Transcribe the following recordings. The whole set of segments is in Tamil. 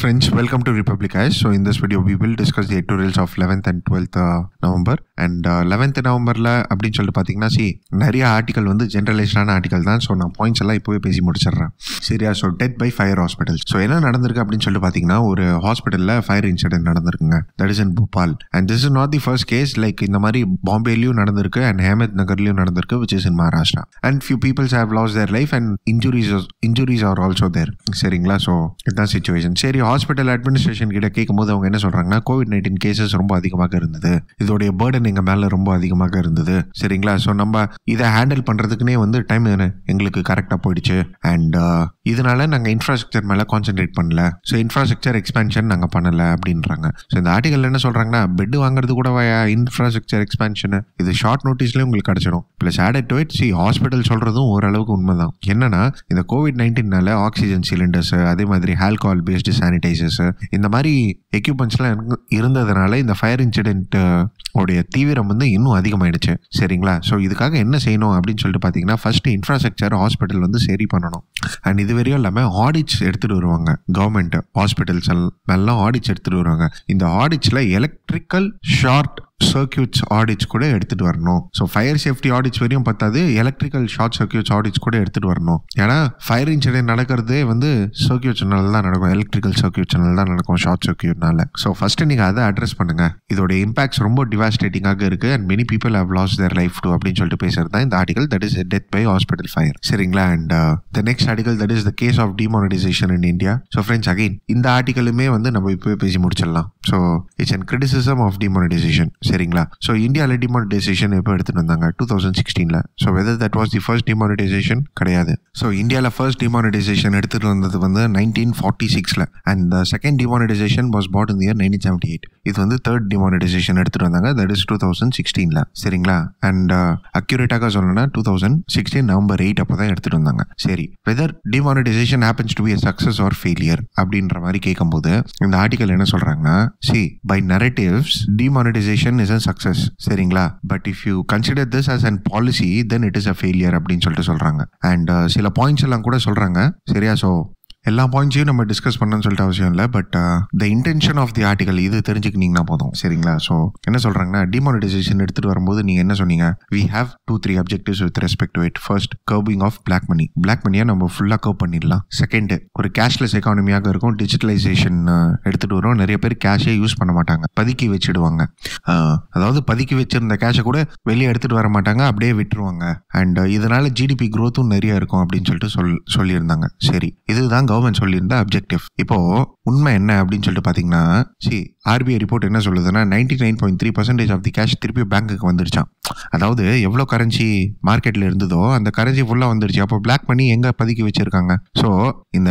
friends, welcome to Republic Eyes. So in this video, we will discuss the editorials of 11th and 12th uh, November. And uh, 11th நவம்பரில் அப்படின்னு சொல்லிட்டு பார்த்தீங்கன்னா சி நிறைய ஆர்டிக்கல் வந்து ஜென்ரலைஸ்டான ஆர்டிக்கல் தான். ஸோ நான் பாயிண்ட்ஸ் எல்லாம் இப்போவே பேசி முடிச்சிடுறேன். சரியா? So death by fire hospital so என்ன நடந்திருக்கு அப்படின்னு சொல்லிட்டு பார்த்தீங்கன்னா ஒரு ஹாஸ்பிட்டலில் fire incident நடந்திருக்குங்க. That is in Bhopal and this is not the first case like இந்த மாதிரி பாம்பேலையும் நடந்திருக்கு அண்ட் ஹேமத் நகர்லையும் நடந்திருக்கு which is in Maharashtra and few peoples have lost their life and injuries injuries are also there சரிங்களா? ஸோ இதுதான் சுச்சுவேஷன் சரி ஹாஸ்பிட்டல் அட்மினிஸ்ட்ரேஷன் கிட்ட கேட்கும்போது அவங்க என்ன சொல்றாங்கன்னா கோவிட் நைன்டீன் கேசஸ் ரொம்ப அதிகமாக இருந்தது. இதோடைய பேர்டன் எங்க மேல ரொம்ப அதிகமாக இருந்தது. சரிங்களா? ஸோ நம்ம இதை ஹேண்டில் பண்றதுக்குனே வந்து டைம் எங்களுக்கு கரெக்டாக போயிடுச்சு. அண்ட் uh, இதனால நாங்கள் இன்ஃப்ராஸ்ட்ரக்சர் மேலே கான்சென்ட்ரேட் பண்ணல. ஸோ இன்ஃப்ராஸ்ட்ரக்சர் எக்ஸ்பென்ஷன் நாங்கள் பண்ணல அப்படின்றாங்க. ஸோ இந்த ஆர்டிகல் என்ன சொல்றாங்கன்னா பெட் வாங்குறது கூட இன்ஃப்ராஸ்ட்ரக்சர் எக்ஸ்பென்ஷனு இது ஷார்ட் நோட்டீஸ்லேயே உங்களுக்கு கிடைச்சிடும் plus added to it see hospital சொல்றதும் ஓரளவுக்கு உண்மைதான். என்னன்னா இந்த கோவிட் நைன்டீன்னால ஆக்சிஜன் சிலிண்டர்ஸ் அதே மாதிரி ஆல்கஹால் பேஸ்டு சானிடைசர்ஸு இந்த மாதிரி எக்யூப்மெண்ட்ஸ்லாம் இருந்ததுனால இந்த ஃபயர் இன்சிடென்ட் உடைய தீவிரம் வந்து இன்னும் அதிகமாயிடுச்சு. சரிங்களா? ஸோ இதுக்காக என்ன செய்யணும் அப்படின்னு சொல்லிட்டு பார்த்தீங்கன்னா ஃபர்ஸ்ட் இன்ஃப்ராஸ்ட்ரக்சர் ஹாஸ்பிட்டல் வந்து சரி பண்ணணும். அண்ட் இது வரையும் இல்லாமல் ஆடிட்ஸ் எடுத்துகிட்டு வருவாங்க. கவர்மெண்ட் ஹாஸ்பிட்டல்ஸ் எல்லாம் ஆடிட்ஸ் எடுத்துகிட்டு வருவாங்க. இந்த ஆடிட்ஸில் எலக்ட்ரிக்கல் ஷார்ட் சர்க்கியூட்ஸ் ஆடிட்ஸ் கூட எடுத்துட்டு வரணும். ஸோ ஃபயர் சேஃப்டி ஆடிட்ஸ் வரையும் பார்த்தாது எலக்ட்ரிக்கல் ஷார்ட் சர்க்கியூட்ஸ் ஆடிட்ஸ் கூட எடுத்துட்டு வரணும். ஏன்னா ஃபயர் இன்சிடென்ட் நடக்கிறதே வந்து சர்க்கியூட்ஸ்னால தான் நடக்கும். எலக்ட்ரிக்கல் சர்க்கியூட்ஸ்னால தான் நடக்கும் ஷார்ட் சர்க்கியூட்னால ஸோ ஃபர்ஸ்ட் நீங்கள் அதை அட்ரஸ் பண்ணுங்க. இதோட இம்பாக்ட்ஸ் ரொம்ப டிவாஸ்டேட்டிங்காக இருக்கு. And many people have lost their life too அப்படின்னு சொல்லிட்டு பேசுறது தான் இந்த article that is death by hospital fire சரிங்களா? And the next article that is the case of demonetisation in India so friends again இந்த ஆர்டிகலுமே வந்து நம்ம இப்போவே பேசி முடிச்சிடலாம். So it's and criticism of demonetisation சரிங்களா? ஸோ இந்தியாவில் டிமானிட்டைசேஷன் எப்போ எடுத்துகிட்டு வந்தாங்க? Two thousand சிக்ஸ்டீனில் so whether that was the first demonetisation கிடையாது. ஸோ இந்தியாவில் ஃபர்ஸ்ட் டிமானிட்டைசேஷன் எடுத்துகிட்டு வந்தது வந்து நைன்டீன் ஃபார்ட்டி சிக்ஸில் and the second demonetisation was put in year nineteen seventy eight இது வந்து தேர்ட் டிமானிட்டைசேஷன் எடுத்துகிட்டு வந்தாங்க. தட் இஸ் டூ தௌசண்ட் சிக்ஸ்டீனில் சரிங்களா? அண்ட் அக்யூரேட்டாக uh, சொல்லணும்னா two thousand sixteen November eight அப்போ தான் எடுத்துகிட்டு வந்தாங்க. சரி. Whether demonetisation happens to be a success or failure அப்படின்ற மாதிரி கேட்கும்போது இந்த ஆர்டிகல் என்ன சொல்கிறாங்கன்னா see by narratives demonetisation is a success சரிங்களா? But if you consider this as an policy then it is a failure அப்படின்னு சொல்லிட்டு சொல்றாங்க. அண்ட் uh, சில பாயிண்ட்ஸ் எல்லாம் கூட சொல்றாங்க. சரியா? ஸோ எல்லா பாயிண்ட்ஸையும் நம்ம டிஸ்கஸ் பண்ணணும்னு சொல்லிட்டு அவசியம் இல்லை but the intention of the article இது தெரிஞ்சுக்கிட்டீங்கன்னா போதும். சரிங்களா? ஸோ என்ன சொல்கிறாங்கன்னா டிமானிட்டைசேஷன் எடுத்துகிட்டு வரும்போது நீங்கள் என்ன சொன்னீங்க? We have two three objectives with respect to it first curbing of black money black மணியை நம்ம ஃபுல்லாக கர்வ் பண்ணிடலாம். செகண்ட் ஒரு கேஷ்லெஸ் எக்கானமியாக இருக்கும். டிஜிட்டலைசேஷன் uh, எடுத்துகிட்டு வரும். நிறைய பேர் கேஷே யூஸ் பண்ண மாட்டாங்க. பதுக்கி வச்சிடுவாங்க. Uh, அதாவது பதுக்கி வச்சிருந்த கேஷை கூட வெளியே எடுத்துகிட்டு வர மாட்டாங்க. அப்படியே விட்டுருவாங்க. அண்ட் இதனால் ஜிடிபி க்ரோத்தும் நிறைய இருக்கும் அப்படின்னு சொல்லிட்டு சொல் சொல்லியிருந்தாங்க. சரி இதுதான் கவர்மெண்ட் சொல்லியிருந்த அப்ஜெக்டிவ் இப்போ உண்மை என்ன அப்படின்னு சொல்லிட்டு பார்த்தீங்கன்னா சி ஆர்பிஐ ரிப்போர்ட் என்ன சொல்லுதுன்னா ninety nine point three percentage of the cash திருப்பி பேங்க்குக்கு வந்துருச்சான் அதாவது எவ்வளோ கரன்சி மார்க்கெட்டில் இருந்ததோ அந்த கரன்சி ஃபுல்லாக வந்துருச்சு. அப்போ பிளாக் மணி எங்கே பதுக்கி வச்சிருக்காங்க? ஸோ இந்த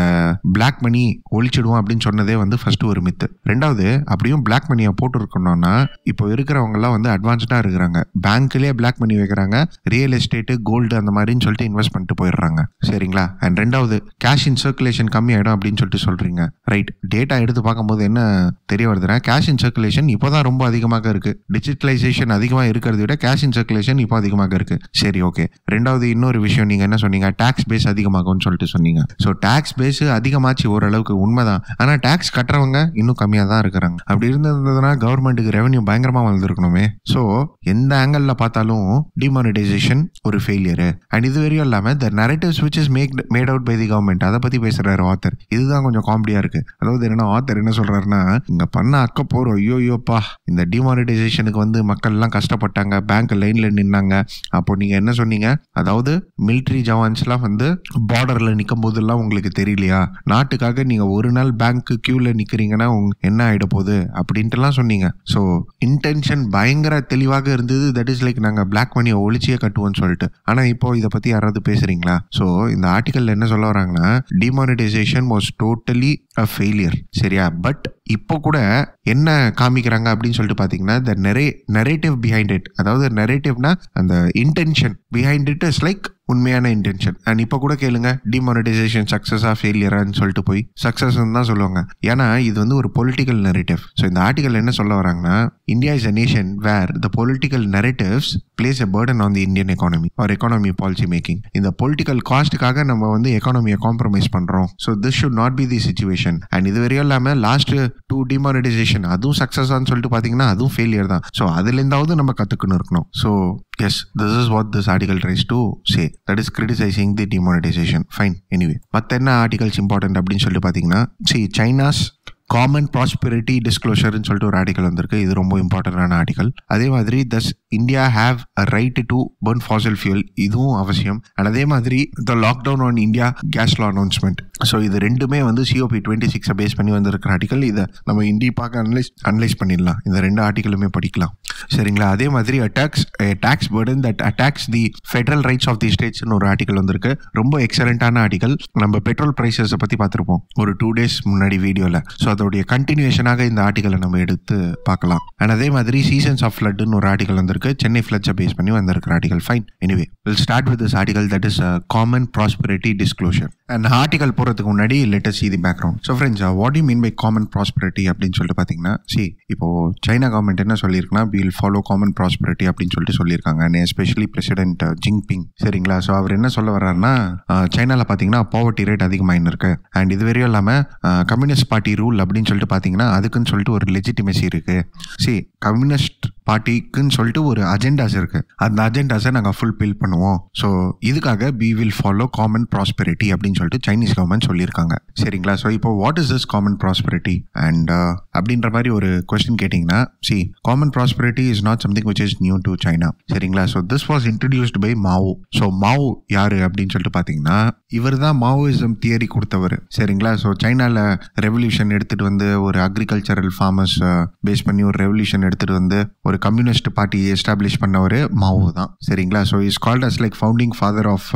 பிளாக் மணி ஒழிச்சிடுவோம் அப்படின்னு சொன்னதே வந்து ஃபர்ஸ்ட் ஒரு மித்து ரெண்டாவது அப்படியும் பிளாக் மணியை போட்டு இருக்கணும்னா இப்போ இருக்கிறவங்கலாம் வந்து அட்வான்ஸ்டாக இருக்கிறாங்க. பேங்க்லேயே பிளாக் மணி வைக்கிறாங்க. ரியல் எஸ்டேட்டு கோல்டு அந்த மாதிரின்னு சொல்லிட்டு இன்வெஸ்ட் பண்ணிட்டு போயிடுறாங்க. சரிங்களா? அண்ட் ரெண்டாவது கேஷ் இன் சர்க்குலேஷன் கம்மி ஆகிடும் அப்படின்னு சொல்லிட்டு சொல்கிறீங்க ரைட் டேட்டா எடுத்து பார்க்கும்போது என்ன தெரிய வருதுன்னா கேஷ் இன் சர்க்குலேஷன் இப்போ தான் ரொம்ப அதிகமாக இருக்கு. டிஜிட்டலைசேஷன் அதிகமாக இருக்கிறத விட கேஷ் இன் சர்க்குலேஷன் இப்போ அதிகமாக இருக்கு. சரி ஓகே ரெண்டாவது இன்னொரு விஷயம் நீங்கள் என்ன சொன்னீங்க? டேக்ஸ் பேஸ் அதிகமாகும்னு சொல்லிட்டு சொன்னீங்க. ஸோ டேக்ஸ் பேஸ் அதிகமாச்சு ஓரளவுக்கு உண்மைதான். ஆனால் டேக்ஸ் கட்டுறவங்க இன்னும் கம்மியாக தான் இருக்கிறாங்க. அப்படி இருந்ததுன்னா கவர்மெண்ட்டுக்கு ரெவன்யூ பயங்கரமாக வளர்ந்துருக்கணுமே. ஸோ எந்த ஆங்கிளில் பார்த்தாலும் டிமானிட்டைசேஷன் ஒரு ஃபெயிலியரு அண்ட் இது வரையும் இல்லாமல் the narratives which is make made out by the government அதை பற்றி சொல்லியிருக்காரு ஆத்தர் இதுதான் கொஞ்சம் காமெடியாக இருக்கு. அதாவது என்னன்னா ஆத்தர் என்ன சொல்றாருன்னா இங்க பண்ண அக்க போறோம் ஐயோ ஐயோப்பா இந்த டிமானிட்டைசேஷனுக்கு வந்து மக்கள் எல்லாம் கஷ்டப்பட்டாங்க. பேங்க் லைன்ல நின்னாங்க. அப்போ நீங்க என்ன சொன்னீங்க? அதாவது மிலிட்ரி ஜவான்ஸ்லாம் வந்து பார்டர்ல நிற்கும் போதெல்லாம் உங்களுக்கு தெரியலையா? நாட்டுக்காக நீங்க ஒரு நாள் பேங்க் கியூல நிக்கிறீங்கன்னா என்ன ஆயிட போகுது? அப்படின்ட்டுலாம் சொன்னீங்க. ஸோ இன்டென்ஷன் பயங்கர தெளிவாக இருந்தது. தட் இஸ் லைக் நாங்க பிளாக் மணியை ஒழிச்சியே கட்டுவோம்னு சொல்லிட்டு. ஆனா இப்போ இதை பத்தி யாராவது பேசுறீங்களா? ஸோ இந்த ஆர்டிக்கல்ல என்ன சொல்ல வராங்கன்னா organisation was totally a failure சரியா? பட் இப்போ கூட என்ன காமிக்கிறாங்க அப்படின்னு சொல்லிட்டு பார்த்தீங்கன்னா the narra narrative behind it அதாவது நெரேட்டிவ்னா அந்த intention behind it is like உண்மையான இன்டென்ஷன் அண்ட் இப்போ கூட கேளுங்க டிமானிட்டைசேஷன் சக்ஸஸா ஃபெயிலியரான்னு சொல்லிட்டு போய் சக்ஸஸ் தான் சொல்லுவாங்க. ஏன்னா இது வந்து ஒரு பொலிட்டிக்கல் நெரேட்டிவ் ஸோ இந்த ஆர்டிகல் என்ன சொல்ல வராங்கன்னா India is a nation where the political narratives places a burden on the Indian economy or economy policy making இந்த பொலிட்டிக்கல் காஸ்ட்டுக்காக நம்ம வந்து எக்கானமியை காம்ப்ரமைஸ் பண்ணுறோம் so this should not be the situation and இது வரையும் இல்லாமல் லாஸ்ட் டூ டிமானிட்டைசேஷன் அதுவும் சக்ஸஸான்னு சொல்லிட்டு பார்த்தீங்கன்னா அதுவும் ஃபெயிலியர் தான். ஸோ அதுலேருந்தாவது நம்ம கற்றுக்கணும் இருக்கணும். So yes this is what this article tries to say that is criticising the demonetisation fine anyway மற்ற என்ன ஆர்டிகல்ஸ் இம்பார்ட்டன்ட் அப்படின்னு சொல்லிட்டு பார்த்தீங்கன்னா சி சைனாஸ் காமன் ப்ராஸ்பெரிட்டி டிஸ்க்ளோஷர்னு சொல்லிட்டு ஒரு ஆர்டிகல் வந்திருக்கு. இது ரொம்ப இம்பார்ட்டண்டான ஆர்டிகல் அதே மாதிரி thus India have a right to burn fossil fuel இதுவும் அவசியம். அண்ட் அதே மாதிரி the lockdown on India case law announcement so இது ரெண்டுமே வந்து சிஓபி டுவெண்ட்டி சிக்ஸை பேஸ் பண்ணி வந்திருக்கிற ஆர்டிகல் இதை நம்ம இண்டிப்பாக பார்க்க அனலைஸ் அனலைஸ் பண்ணிடலாம். இந்த ரெண்டு ஆர்டிகளுமே படிக்கலாம். சரிங்களா? அதே மாதிரி attacks tax burden that attacks the federal rights of the ஸ்டேட்ஸ்னு ஒரு ஆர்டிகல் வந்திருக்கு. ரொம்ப எக்ஸலண்ட்டான ஆர்டிகல் நம்ம பெட்ரோல் ப்ரைஸஸை பற்றி பார்த்துருப்போம். ஒரு டூ டேஸ் முன்னாடி வீடியோவில் ஸோ அதோடைய கண்டினியூஷனாக இந்த ஆர்டிகளை நம்ம எடுத்து பார்க்கலாம். அண்ட் அதே மாதிரி சீசன்ஸ் ஆஃப் ஃப்ளட்னு ஒரு ஆர்டிகல் வந்திருக்கு. சென்னை ஃப்ளட்ஸை பேஸ் பண்ணி வந்திருக்கிற article fine anyway will start with this article that is common prosperity disclosure and article போகிறதுக்கு முன்னாடி லெட்டஸ் இது background so friends what you mean by common prosperity அப்படின்னு சொல்லிட்டு பார்த்தீங்கன்னா சி இப்போ சைனா கவர்மெண்ட் என்ன சொல்லியிருக்குன்னா வில் ஃபாலோ காமன் ப்ராஸ்பரிட்டி அப்படின்னு சொல்லிட்டு சொல்லியிருக்காங்க. அண்ட் எஸ்பெஷலி பிரசிடென்ட் ஜிங்பிங் சரிங்களா? ஸோ அவர் என்ன சொல்ல வர்றாருன்னா uh, சைனாவில் பார்த்தீங்கன்னா பாவர்ட்டி ரேட் அதிகமாகின்னு இருக்கு. அண்ட் இது வரையும் இல்லாமல் கம்யூனிஸ்ட் பார்ட்டி ரூல் அப்படின்னு சொல்லிட்டு பார்த்தீங்கன்னா அதுக்குன்னு சொல்லிட்டு ஒரு லெஜிட்டிமசி இருக்கு. சி கம்யூனிஸ்ட் பார்ட்டிக்குன்னு சொல்லிட்டு ஒரு அஜெண்டாஸ் இருக்கு. அந்த அஜெண்டாஸை நாங்கள் ஃபுல்ஃபில் பண்ணுவோம். ஸோ இதுக்காக we will follow common prosperity அப்படின்னு சொல்லிட்டு சைனீஸ் கவர்மெண்ட் சொல்லியிருக்காங்க. சரிங்களா? ஸோ இப்போ what is this common prosperity and அப்படின்ற மாதிரி ஒரு கொஸ்டின் கேட்டிங்கன்னா see common prosperity is not something which is new to China சரிங்களா? So this was introduced by Mao so Mao யாரு அப்படின்னு சொல்லிட்டு பார்த்தீங்கன்னா இவர் தான் மாவோயிசம் தியரி கொடுத்தவர். சரிங்களா? ஸோ சைனாவில் ரெவல்யூஷன் எடுத்து எடுத்துகிட்டு வந்து ஒரு அக்ரிகல்ச்சரல் ஃபார்மர்ஸ் பேஸ் பண்ணி ஒரு ரெவல்யூஷன் எடுத்துகிட்டு வந்து ஒரு கம்யூனிஸ்ட் பார்ட்டி எஸ்டாப்ளிஷ் பண்ணவர் மாவோ தான். சரிங்களா? So is called as like founding father of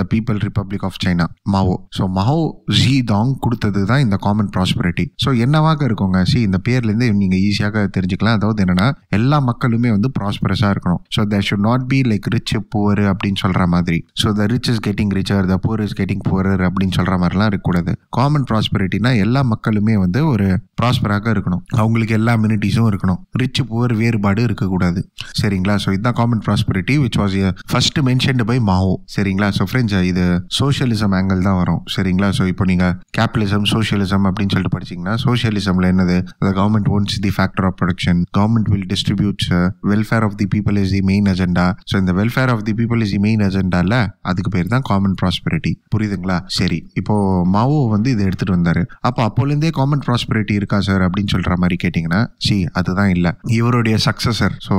the people republic of China Mao so Mao Zedong கொடுத்தது தான் இந்த காமன் ப்ராஸ்பரிட்டி ஸோ என்னவாக இருக்குங்க? சி இந்த பேர்லேருந்து நீங்கள் ஈஸியாக தெரிஞ்சுக்கலாம். அதாவது என்னென்னா எல்லா மக்களுமே வந்து ப்ராஸ்பரஸாக இருக்கணும். So there should not be like rich poor அப்படின்னு சொல்கிற மாதிரி. So the rich is getting richer the poor is getting poor அப்படின்னு சொல்கிற மாதிரிலாம் இருக்கக்கூடாது. காமன் ப்ராஸ்பரிட்டினா எல்லா மக்களுமே வந்து ஒரு ப்ராஸ்பராக இருக்கணும். அவங்களுக்கு எல்லா அம்யூனிட்டிஸும் இருக்கணும். ரிச் புவர் வேறுபாடு இருக்கக்கூடாது. சரிங்களா? ஸோ இதுதான் common prosperity which was first mentioned by Mao சரிங்களா? ஸோ ஃப்ரெண்ட்ஸ் இது சோஷியலிசம் ஆங்கிள் தான் வரும். சரிங்களா? ஸோ இப்போ நீங்கள் கேபிட்டலிசம் சோஷியலிசம் அப்படின்னு சொல்லிட்டு படிச்சீங்கன்னா சோஷியலிசம்ல என்னது? The government owns the factor of production government will distributes welfare of the people is the main agenda so இந்த welfare of the people is the main அஜெண்டால அதுக்கு பேர் தான் காமன் ப்ராஸ்பரிட்டி புரியுதுங்களா? சரி. இப்போ மாவோ வந்து இதை எடுத்துட்டு வந்தாரு. அப்போ அப்போலேருந்தே காமன் ப்ராஸ்பரிட்டி இருக்கா சார் அப்படின்னு சொல்ற மாதிரி கேட்டிங்கன்னா சி அதுதான் இல்லை. இவருடைய சக்சஸர் ஸோ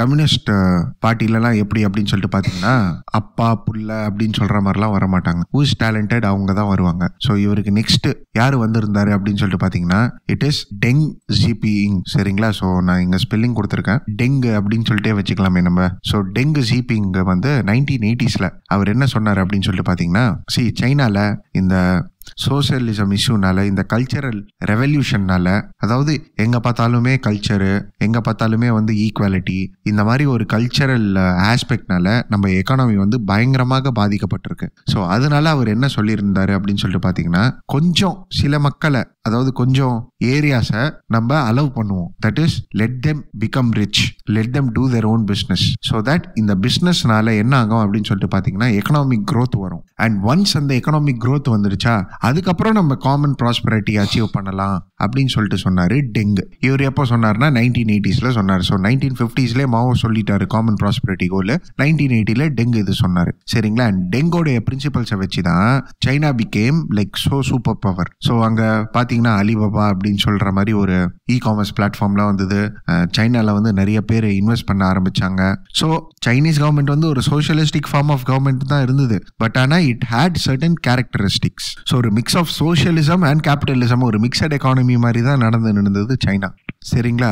கம்யூனிஸ்ட் பார்ட்டிலலாம் எப்படி அப்படின்னு சொல்லிட்டு பார்த்தீங்கன்னா அப்பா புள்ள அப்படின்னு சொல்ற மாதிரிலாம் வர மாட்டாங்க ஹூஸ் டேலண்டட் அவங்க தான் வருவாங்க. ஸோ இவருக்கு நெக்ஸ்ட் யார் வந்திருந்தாரு அப்படின்னு சொல்லிட்டு பார்த்தீங்கன்னா இட் இஸ் டெங் ஜிபிங் சரிங்களா? ஸோ நான் இங்கே ஸ்பெல்லிங் கொடுத்துருக்கேன். டெங் அப்படின்னு சொல்லிட்டே வச்சுக்கலாமே நம்ம. ஸோ டெங் ஜிபிங் வந்து நைன்டீன் எயிட்டிஸில் அவர் என்ன சொன்னார் அப்படின்னு சொல்லிட்டு பார்த்தீங்கன்னா சி சைனாவில் இந்த சோசியலிசம் இஷ்யூனால இந்த கல்ச்சரல் ரெவல்யூஷன்னால அதாவது எங்க பார்த்தாலுமே கல்ச்சரு எங்க பார்த்தாலுமே வந்து ஈக்குவாலிட்டி இந்த மாதிரி ஒரு கல்ச்சரல் ஆஸ்பெக்ட்னால நம்ம எக்கானமி வந்து பயங்கரமாக பாதிக்கப்பட்டிருக்கு. ஸோ அதனால அவர் என்ன சொல்லியிருந்தாரு அப்படின்னு சொல்லிட்டு பார்த்தீங்கன்னா கொஞ்சம் சில மக்களை அதாவது கொஞ்சம் ஏரியாஸை நம்ம அலோவ் பண்ணுவோம். That is let them become rich let them do their own business so that இந்த பிஸ்னஸ்னால என்ன ஆகும் அப்படின்னு சொல்லிட்டு பார்த்தீங்கன்னா எக்கனாமிக் க்ரோத் வரும். அண்ட் ஒன்ஸ் அந்த எக்கனாமிக் க்ரோத் வந்துருச்சா அதுக்கப்புறம் நம்ம காமன் ப்ராஸ்பரிட்டி அச்சீவ் பண்ணலாம் அப்படின்னு சொல்லிட்டு சொன்னார் டெங் இவர் எப்போ சொன்னார்னா நைன்டீன் எயிட்டிஸில் சொன்னார். ஸோ நைன்டீன் ஃபிஃப்டிஸ்லேயே மாவோ சொல்லிட்டாரு காமன் ப்ராஸ்பரிட்டி கோல் நைன்டீன் எயிட்டியில் டெங்கு இது சொன்னார். சரிங்களா? அண்ட் டெங்கோடைய பிரின்சிபல்ஸை வச்சு தான் China became like so super power so அங்கே பார்த்தீங்கன்னா அலிபாபா அப்படின்னு சொல்கிற மாதிரி ஒரு இ காமர்ஸ் பிளாட்ஃபார்ம்லாம் வந்தது சைனாவில் வந்து நிறைய பேர் இன்வெஸ்ட் பண்ண ஆரம்பித்தாங்க ஸோ சைனீஸ் கவர்மெண்ட் வந்து ஒரு சோஷியலிஸ்டிக் ஃபார்ம் ஆஃப் கவர்மெண்ட் தான் இருந்தது. பட் ஆனால் it had certain characteristics so ஒரு mix of socialism and capitalism ஒரு மிக்சட் எக்கானமி மாதிரி தான் நடந்து நடந்தது சைனா சரிங்களா?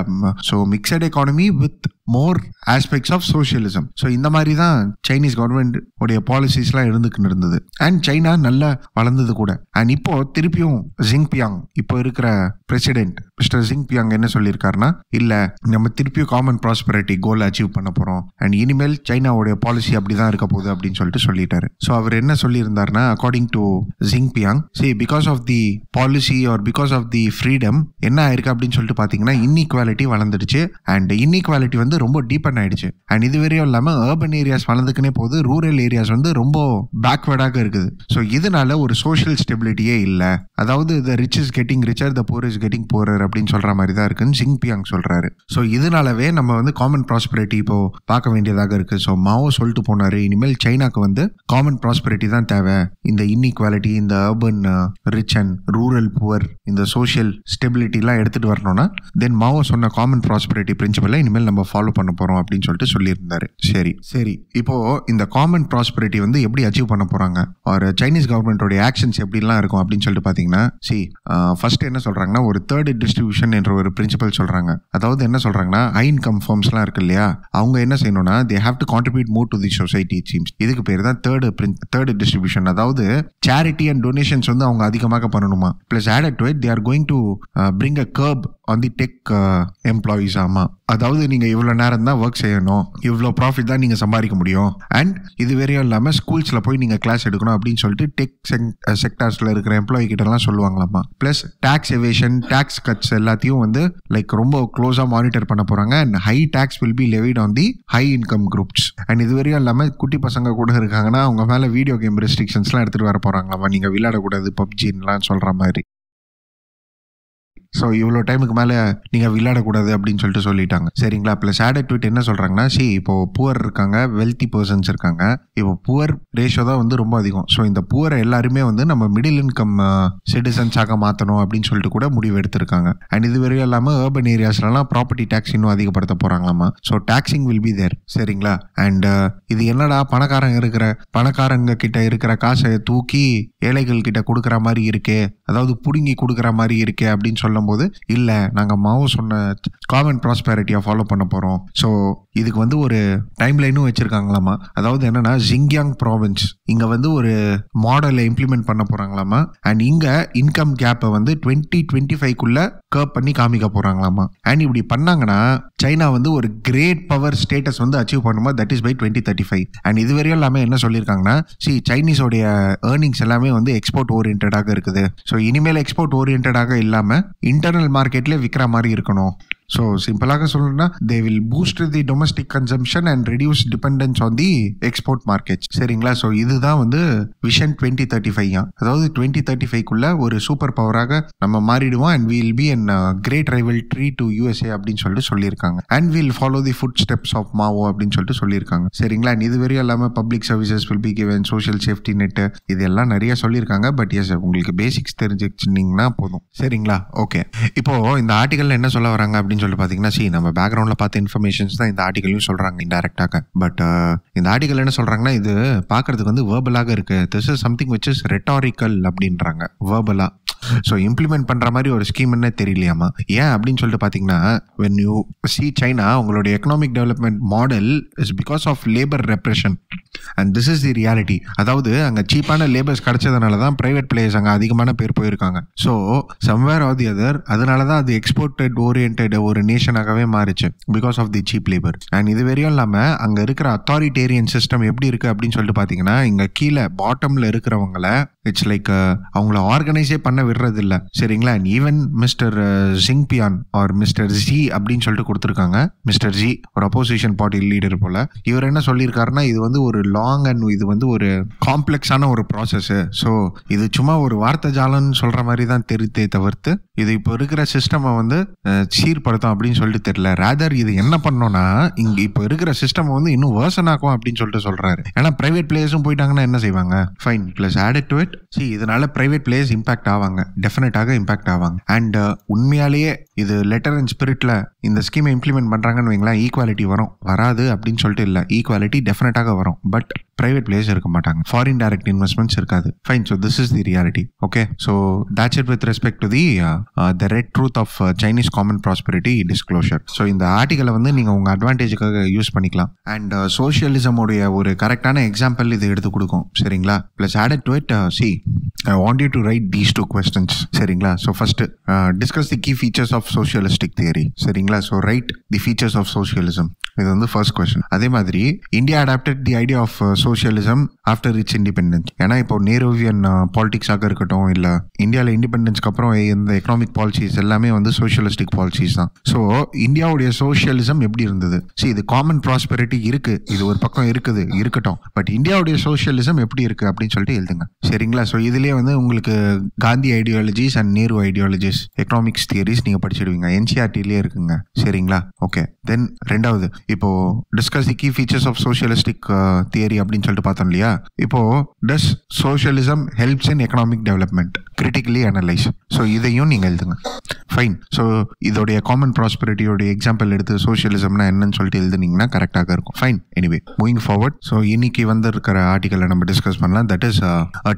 So mixed economy with more aspects of socialism so இந்த மாதிரி தான் சைனீஸ் கவர்மெண்ட் உடைய பாலிசிஸ்லாம் இருந்துக்கிட்டு இருந்தது. அண்ட் சைனா நல்லா வளர்ந்தது கூட. அண்ட் இப்போ திருப்பியும் ஜிங்பியாங் இப்போ இருக்கிற பிரசிடென்ட் மிஸ்டர் ஜிங் பியாங் என்ன சொல்லியிருக்காருன்னா இல்லை நம்ம திருப்பியும் காமன் ப்ராஸ்பரிட்டி கோல் அச்சீவ் பண்ண போகிறோம் அண்ட் இனிமேல் சைனாவுடைய பாலிசி அப்படிதான் இருக்க போகுது அப்படின்னு சொல்லிட்டு சொல்லிட்டாரு. ஸோ அவர் என்ன சொல்லியிருந்தாருன்னா according to Jinping Xi because of the policy or because of the freedom என்ன ஆயிருக்கு? அப்படின்னு சொல்லிட்டு பார்த்தீங்கன்னா இன்இக்வாலிட்டி வளர்ந்துடுச்சு. அண்ட் இன்இக்வாலிட்டி வந்து ரொம்ப டீப்பன் ஆயிடுச்சு. அண்ட் இது வரையும் இல்லாமல் அர்பன் ஏரியாஸ் வளர்ந்துக்குனே போது ரூரல் ஏரியாஸ் வந்து ரொம்ப பேக்வேர்டாக இருக்குது. ஸோ இதனால ஒரு சோஷியல் ஸ்டெபிலிட்டியே இல்லை. அதாவது the rich is getting richer the poor is getting poorer அப்படின்னு சொல்ற மாதிரி தான் இருக்குன்னு ஜிங்பியாங் சொல்றாரு. ஸோ இதனாலவே நம்ம வந்து காமன் ப்ராஸ்பரிட்டி இப்போ பார்க்க வேண்டியதாக இருக்கு. ஸோ மாவோ சொல்லிட்டு போனாரு இனிமேல் சைனாக்கு வந்து காமன் ப்ராஸ்பரிட்டி தான் தேவை. இந்த இன்இக்வாலிட்டி இந்த urban rich and rural poor இந்த சோஷியல் ஸ்டெபிலிட்டிலாம் எடுத்துட்டு வரணும்னா தென் மாவோ சொன்ன காமன் ப்ராஸ்பரிட்டி பிரின்சிபலை இனிமேல் நம்ம ஃபாலோ பண்ண போறோம் அப்படின்னு சொல்லிட்டு சொல்லியிருந்தாரு. சரி சரி. இப்போ இந்த காமன் ப்ராஸ்பரிட்டி வந்து எப்படி அச்சீவ் பண்ண போறாங்க? ஒரு சைனீஸ் கவர்மெண்டோட ஆக்ஷன்ஸ் எப்படிலாம் இருக்கும் அப்படின்னு சொல்லிட்டு பார்த்தீங்கன்னா சி ஃபர்ஸ்ட் என்ன சொல்றாங்கன்னா ஒரு தேர்ட் டிஸ்ட்ரிபியூஷன் என்ற ஒரு பிரின்சிபல் சொல்றாங்க. அதாவது என்ன சொல்றாங்கன்னா ஹை இன்கம் ஃபார்ம்ஸ்லாம் இருக்கு இல்லையா? அவங்க என்ன செய்யணும்னா they have to contribute more to the society seems இதுக்கு பேர் தான் தேர்டு தேர்ட் டிஸ்ட்ரிபியூஷன் அதாவது சேரிட்டி அண்ட் டொனேஷன்ஸ் வந்து அவங்க அதிகமாக பண்ணணுமா? Plus added to it they are going to bring a curb on the tech employees ஆமா. அதாவது நீங்க இவ்வளோ நேரம் தான் ஒர்க் செய்யணும். இவ்வளோ ப்ராஃபிட் தான் நீங்கள் சம்பாதிக்க முடியும். அண்ட் இது வரையும் இல்லாமல் ஸ்கூல்ஸில் போய் நீங்கள் கிளாஸ் எடுக்கணும் அப்படின்னு சொல்லிட்டு டெக் செக்டார்ஸில் இருக்கிற எம்ப்ளாயி கிட்டலாம் சொல்லுவாங்களாம்மா சொல்லுவாங்களாமா டேக்ஸ் எவேஷன் டேக்ஸ் கட்ஸ் எல்லாத்தையும் வந்து லைக் ரொம்ப க்ளோஸாக மானிட்டர் பண்ண போகிறாங்க and high tax will be levied on the high income groups and இது வரையும் இல்லாமல் குட்டி பசங்க கூட இருக்காங்கன்னா அவங்க மேலே வீடியோ கேம் ரெஸ்ட்ரிக்ஷன்ஸ்லாம் எடுத்துகிட்டு வர போகிறாங்களாம்மா நீங்கள் விளையாடக்கூடாது பப்ஜின்லாம் சொல்கிற மாதிரி. ஸோ இவ்வளோ டைமுக்கு மேலே நீங்கள் விளையாடக்கூடாது அப்படின்னு சொல்லிட்டு சொல்லிட்டாங்க. சரிங்களா? ப்ளஸ் ஆடட் ட்வீட் என்ன சொல்கிறாங்கன்னா சி இப்போ புவர் இருக்காங்க வெல்த்தி பர்சன்ஸ் இருக்காங்க. இப்போ புவர் ரேஷியோ தான் வந்து ரொம்ப அதிகம். ஸோ இந்த புவரை எல்லாருமே வந்து நம்ம மிடில் இன்கம் சிட்டிசன்ஸாக மாற்றணும் அப்படின்னு சொல்லிட்டு கூட முடிவு எடுத்திருக்காங்க. அண்ட் இது வரையும் இல்லாமல் ஏர்பன் ஏரியாஸ்லாம் ப்ராப்பர்ட்டி டேக்ஸ் இன்னும் அதிகப்படுத்த போகிறாங்களாமா so taxing will be there சரிங்களா? அண்ட் இது என்னடா பணக்காரங்க இருக்கிற பணக்காரங்க கிட்ட இருக்கிற காசை தூக்கி ஏழைகள் கிட்ட கொடுக்குற மாதிரி இருக்கே. அதாவது பிடுங்கி கொடுக்குற மாதிரி இருக்கே அப்படின்னு சொல்லும்போது இல்லை நாங்கள் மாவு சொன்ன காமன் ப்ராஸ்பேரிட்டியாக ஃபாலோ பண்ண போகிறோம் ஸோ இதுக்கு வந்து ஒரு டைம் லைனும் வச்சுருக்காங்களாமா? அதாவது என்னென்னா ஜிங்யாங் ப்ராவின்ஸ் இங்கே வந்து ஒரு மாடலை இம்ப்ளிமெண்ட் பண்ண போகிறாங்களாமா அண்ட் இங்கே இன்கம் கேப்பை வந்து டுவெண்ட்டி டுவெண்ட்டி ஃபைவ்க்குள்ளே கர்வ் பண்ணி காமிக்க போகிறாங்களாமா அண்ட் இப்படி பண்ணாங்கன்னா சைனா வந்து ஒரு கிரேட் பவர் ஸ்டேட்டஸ் வந்து அச்சீவ் பண்ணுமா? That is by twenty thirty five and இதுவரையும் எல்லாமே என்ன சொல்லியிருக்காங்கன்னா சி சைனீஸோடைய ஏர்னிங்ஸ் எல்லாமே வந்து எக்ஸ்போர்ட் ஓரியன்டாக இருக்குது. ஸோ இனிமேல் எக்ஸ்போர்ட் ஓரியன்டாக இல்லாமல் இன்டர்னல் மார்க்கெட்ல விற்கிற மாதிரி இருக்கணும். ஸோ சிம்பிளாக சொல்லணும்னா they will boost the domestic consumption and reduce dependence on the export market சரிங்களா? ஸோ இதுதான் வந்து விஷன் டுவெண்ட்டி தேர்ட்டி ஃபைவ் அதாவது டுவெண்ட்டி தேர்ட்டி ஃபைவ்க்குள்ள ஒரு சூப்பர் பவராக நம்ம மாறிடுவோம் and will be an great rival tree to USA அப்படின்னு சொல்லிட்டு சொல்லியிருக்காங்க. And will follow the foot steps of Mao அப்படின்னு சொல்லிட்டு சொல்லியிருக்காங்க. சரிங்களா? அண்ட் இதுவரையும் இல்லாமல் public services will be given social safety net இதெல்லாம் நிறைய சொல்லியிருக்காங்க. பட் எஸ் உங்களுக்கு பேசிக்ஸ் தெரிஞ்சுச்சிங்கன்னா போதும். சரிங்களா? ஓகே இப்போ இந்த ஆர்டிகல் என்ன சொல்ல வராங்க அப்படின்னு சொல்லி பார்த்தீங்கன்னா சி நம்ம பேக்ரவுண்டில் பார்த்த இன்ஃபர்மேஷன்ஸ் தான் இந்த ஆர்டிகலையும் சொல்கிறாங்க இன்டெரக்டாக பட் இந்த ஆர்டிகல் என்ன சொல்கிறாங்கன்னா இது பார்க்குறதுக்கு வந்து வேர்பலாக இருக்கு. This is something which is rhetorical அப்படின்றாங்க. வேர்பலா ஸோ இம்ப்ளிமெண்ட் பண்ணுற மாதிரி ஒரு ஸ்கீம் என்ன தெரியலையாமா ஏன் அப்படின்னு சொல்லிட்டு பார்த்தீங்கன்னா வென் யூ சி சைனா உங்களோட economic development model is because of labour repression and this is the reality அதாவது அங்கே சீப்பான லேபர்ஸ் கிடைச்சதுனால தான் ப்ரைவேட் பிளேயர்ஸ் அங்கே அதிகமான பேர் போயிருக்காங்க. So somewhere or the other அதனால தான் அது எக்ஸ்போர்ட்டட் ஓரியன்ட் ஒரு நேஷனாகவே மாறிச்சு. Because of the cheap labour and இது வரையும் இல்லாமல் அங்கே இருக்கிற அத்தாரிட்டேரியன் சிஸ்டம் எப்படி இருக்குது அப்படின்னு சொல்லிட்டு பார்த்தீங்கன்னா இங்கே கீழே பாட்டமில் இருக்கிறவங்கள இட்ஸ் லைக் அவங்கள ஆர்கனைஸே பண்ண விடுறது இல்லை சரிங்களா? And even mister Jinping or mister Xi அப்படின்னு சொல்லிட்டு கொடுத்துருக்காங்க. மிஸ்டர் ஜி ஒரு அப்போசிஷன் பார்ட்டி லீடர் போல. இவர் என்ன சொல்லியிருக்காருன்னா இது வந்து ஒரு லாங் அண்ட் இது வந்து ஒரு காம்ப்ளெக்ஸான ஒரு ப்ராசஸ் ஸோ இது சும்மா ஒரு வார்த்தை ஜாலன்னு சொல்ற மாதிரி தான் தெரித்தே தவிர்த்து இது இப்போ இருக்கிற சிஸ்டமை வந்து சீர்படுத்தும் அப்படின்னு சொல்லிட்டு தெரியல. ரேதர் இது என்ன பண்ணோம்னா இங்க இப்போ இருக்கிற சிஸ்டம் வந்து இன்னும் வேர்சன் ஆக்கும் அப்படின்னு சொல்லிட்டு சொல்றாரு. ஏன்னா பிரைவேட் பிளேயர்ஸும் போயிட்டாங்கன்னா என்ன செய்வாங்க? Fine plus added to it see இதனால பிரைவேட் பிளேயர்ஸ் இம்பாக்ட் ஆவாங்க. டெஃபினட்டாக இம்பாக்ட் ஆவாங்க. அண்ட் uh, உண்மையாலேயே இது லெட்டர் அண்ட் ஸ்பிரிட்டில் இந்த ஸ்கீமை இம்ப்ளிமெண்ட் பண்ணுறாங்கன்னு வைங்களேன் ஈக்குவாலிட்டி வரும். வராது அப்படின்னு சொல்லிட்டு இல்லை. ஈக்குவாலிட்டி டெஃபினட்டாக வரும். பட் பிரைவேட் பிளேயர்ஸ் இருக்க மாட்டாங்க. ஃபாரின் டைரக்ட் இன்வெஸ்ட்மெண்ட்ஸ் இருக்காது. Fine so this is the reality okay so that's it with respect to the the red truth of Chinese common prosperity disclosure so இந்த ஆர்டிக்கலை வந்து நீங்கள் உங்கள் அட்வான்டேஜுக்காக யூஸ் பண்ணிக்கலாம். அண்ட் சோஷியலிசமுடைய uh, ஒரு கரெக்டான எக்ஸாம்பிள் இது எடுத்து கொடுக்கும். சரிங்களா? Plus added to it see I want you to write these two questions சரிங்களா? So first discuss the key features of socialistic theory சரிங்களா? So write the features of socialism இது வந்து ஃபர்ஸ்ட் கொஸ்டின் அதே மாதிரி India adapted the idea of socialism after its independence ஏன்னா இப்போ நேருவியன் பாலிடிக்ஸாக uh, இருக்கட்டும் இல்லை இந்தியாவில் இண்டிபெண்டன்ஸ்க்கு அப்புறம் இந்த எக்கனாமிக் பாலிசிஸ் எல்லாமே வந்து சோஷியலிஸ்டிக் பாலிசிஸ் தான். ஸோ இந்தியாவுடைய சோஷியலிசம் எப்படி இருந்தது? சி இது காமன் ப்ராஸ்பெரிட்டி இருக்கு. இது ஒரு பக்கம் இருக்குது இருக்கட்டும். பட் இந்தியாவுடைய சோஷியலிசம் எப்படி இருக்கு அப்படின்னு சொல்லிட்டு எழுதுங்க. சரிங்களா? ஸோ இதுலேயே வந்து உங்களுக்கு Gandhi ideologies and Nehru ideologies economics theories நீங்கள் படிச்சிடுவீங்க. என்சிஆர்டிலேயே இருக்குங்க. சரிங்களா? ஓகே தென் ரெண்டாவது இப்போ discuss the key features of socialistic theory அப்படின்னு சொல்லிட்டு பார்த்தோம் இல்லையா? இப்போ does socialism helps in economic development critically analyse so இதையும் நீங்க எழுதுங்க ஃபைன் ஸோ இதோடைய காமன் ப்ராஸ்பெரிட்டியோடைய எக்ஸாம்பிள் எடுத்து சோஷியலிசம்னா என்னன்னு சொல்லிட்டு எழுதுனீங்கன்னா கரெக்டாக இருக்கும். Fine anyway moving forward so இன்னைக்கு வந்து இருக்கிற ஆர்டிக்கலை நம்ம டிஸ்கஸ் பண்ணலாம். That is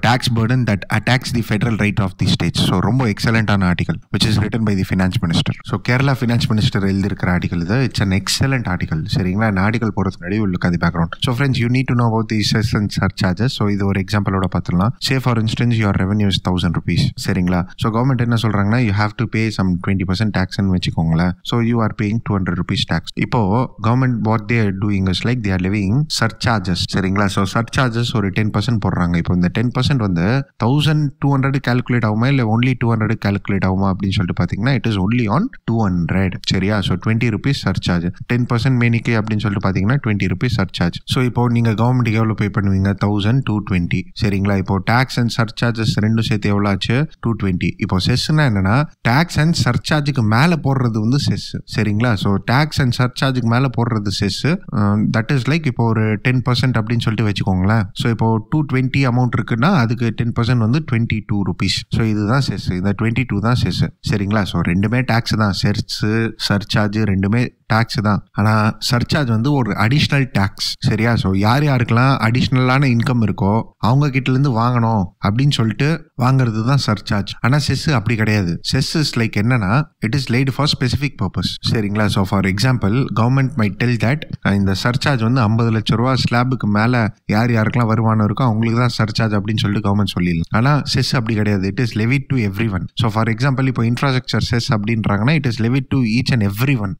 tax burden that attacks the federal right of the state so ரொம்ப எக்ஸலண்டான article which is written by the finance minister so Kerala finance minister எழுதியிருக்கிற ஆர்டிகல் இது. இட்ஸ் அன் எக்ஸலண்ட் ஆர்டிகல் சரிங்களா? நான் ஆர்டிகல் போகிறதுக்கு முன்னாடி உங்களுக்கு அது background so friends you need to know about the and surcharges so இது ஒரு எக்ஸாம்பிளோட பார்த்துலாம் say for instance your revenue is thousand rupees சரிங்களா? ஸோ கவர்மெண்ட் என்ன சொல்றாங்கன்னா you have to pay some twenty percent டேக்ஸ்னு வச்சுக்கோங்களேன். So you are paying two hundred rupees tax இப்போ government what they doing is like they are levying surcharges சரிங்களா? ஸோ சர்ச்சார்ஜஸ் ஒரு டென் பர்சன்ட் போடுறாங்க. இப்போ இந்த டென் பர்சன்ட் வந்து தௌசண்ட் டூ ஹண்ட்ரட் கால்குலேட் ஆகுமா? இல்லை ஒன்லி டூ ஹண்ட்ரட் கால்குலேட் ஆகுமா அப்படின்னு சொல்லிட்டு பார்த்தீங்கன்னா it is only on two hundred சரியா? So twenty rupees surcharge ten percent மேனிக்கு அப்படின்னு சொல்லிட்டு பார்த்தீங்கன்னா டுவெண்ட்டி ருபீஸ் சர்ச்சார்ஜ் ஸோ இப்போ நீங்கள் கவர்மெண்ட்டுக்கு எவ்வளோ பே பண்ணுவீங்க? தௌசண்ட் டூ டுவெண்ட்டி சரிங்களா? இப்போ டேக்ஸ் அண்ட் சர்ச்சார்ஜஸ் ரெண்டும் சேர்த்து எவ்வளோ ஆச்சு? டூ டுவெண்ட்டி இப்போ செஸ்னா என்னன்னா டேக்ஸ் அண்ட் சர்ச்சார்ஜுக்கு மேலே போடுறது வந்து செஸ் சரிங்களா? ஸோ டேக்ஸ் அண்ட் சர்ச்சார்ஜுக்கு மேலே போடுறது செஸ் தட் இஸ் லைக் இப்போ ஒரு டென் பர்சன்ட் அப்படின்னு சொல்லிட்டு வச்சுக்கோங்களேன். ஸோ இப்போ டூ டுவெண்ட்டி அமௌண்ட் இருக்குன்னா அதுக்கு டென் பர்சன்ட் வந்து டுவெண்ட்டி டூ ருபீஸ் ஸோ இதுதான் செஸ் இந்த டுவெண்ட்டி டூ தான் செஸ் சரிங்களா? ஸோ ரெண்டுமே டேக்ஸ் தான். செர்ஸ் சர்ச்சார்ஜ் ரெண்டுமே டேக்ஸ் தான். ஆனால் சர்ச்சார்ஜ் வந்து ஒரு அடிஷ்னல் டேக்ஸ் சரியா? ஸோ யார் யாருக்கெல்லாம் அடிஷ்னலான இன்கம் இருக்கோ அவங்க கிட்டேருந்து வாங்கணும் அப்படின்னு சொல்லிட்டு வாங்குறது தான் சர்ச்சார்ஜ் ஆனால் செஸ் அப்படி கிடையாது. செஸ் இஸ் லைக் என்னன்னா it is levied for specific purpose சரிங்களா? So for example government may tell that இந்த சர்ச்சார்ஜ் வந்து ஐம்பது லட்ச ரூபா ஸ்லாபுக்கு மேலே யார் யாருக்கெல்லாம் வருமானம் இருக்கோ அவங்களுக்கு தான் சர்ச்சார்ஜ் அப்படின்னு சொல்லிட்டு கவர்மெண்ட் சொல்லிடலாம். ஆனால் செஸ் அப்படி கிடையாது. It is levied to every one so for example இப்போ infrastructure cess அப்படின்றாங்கன்னா it is levied to each and every one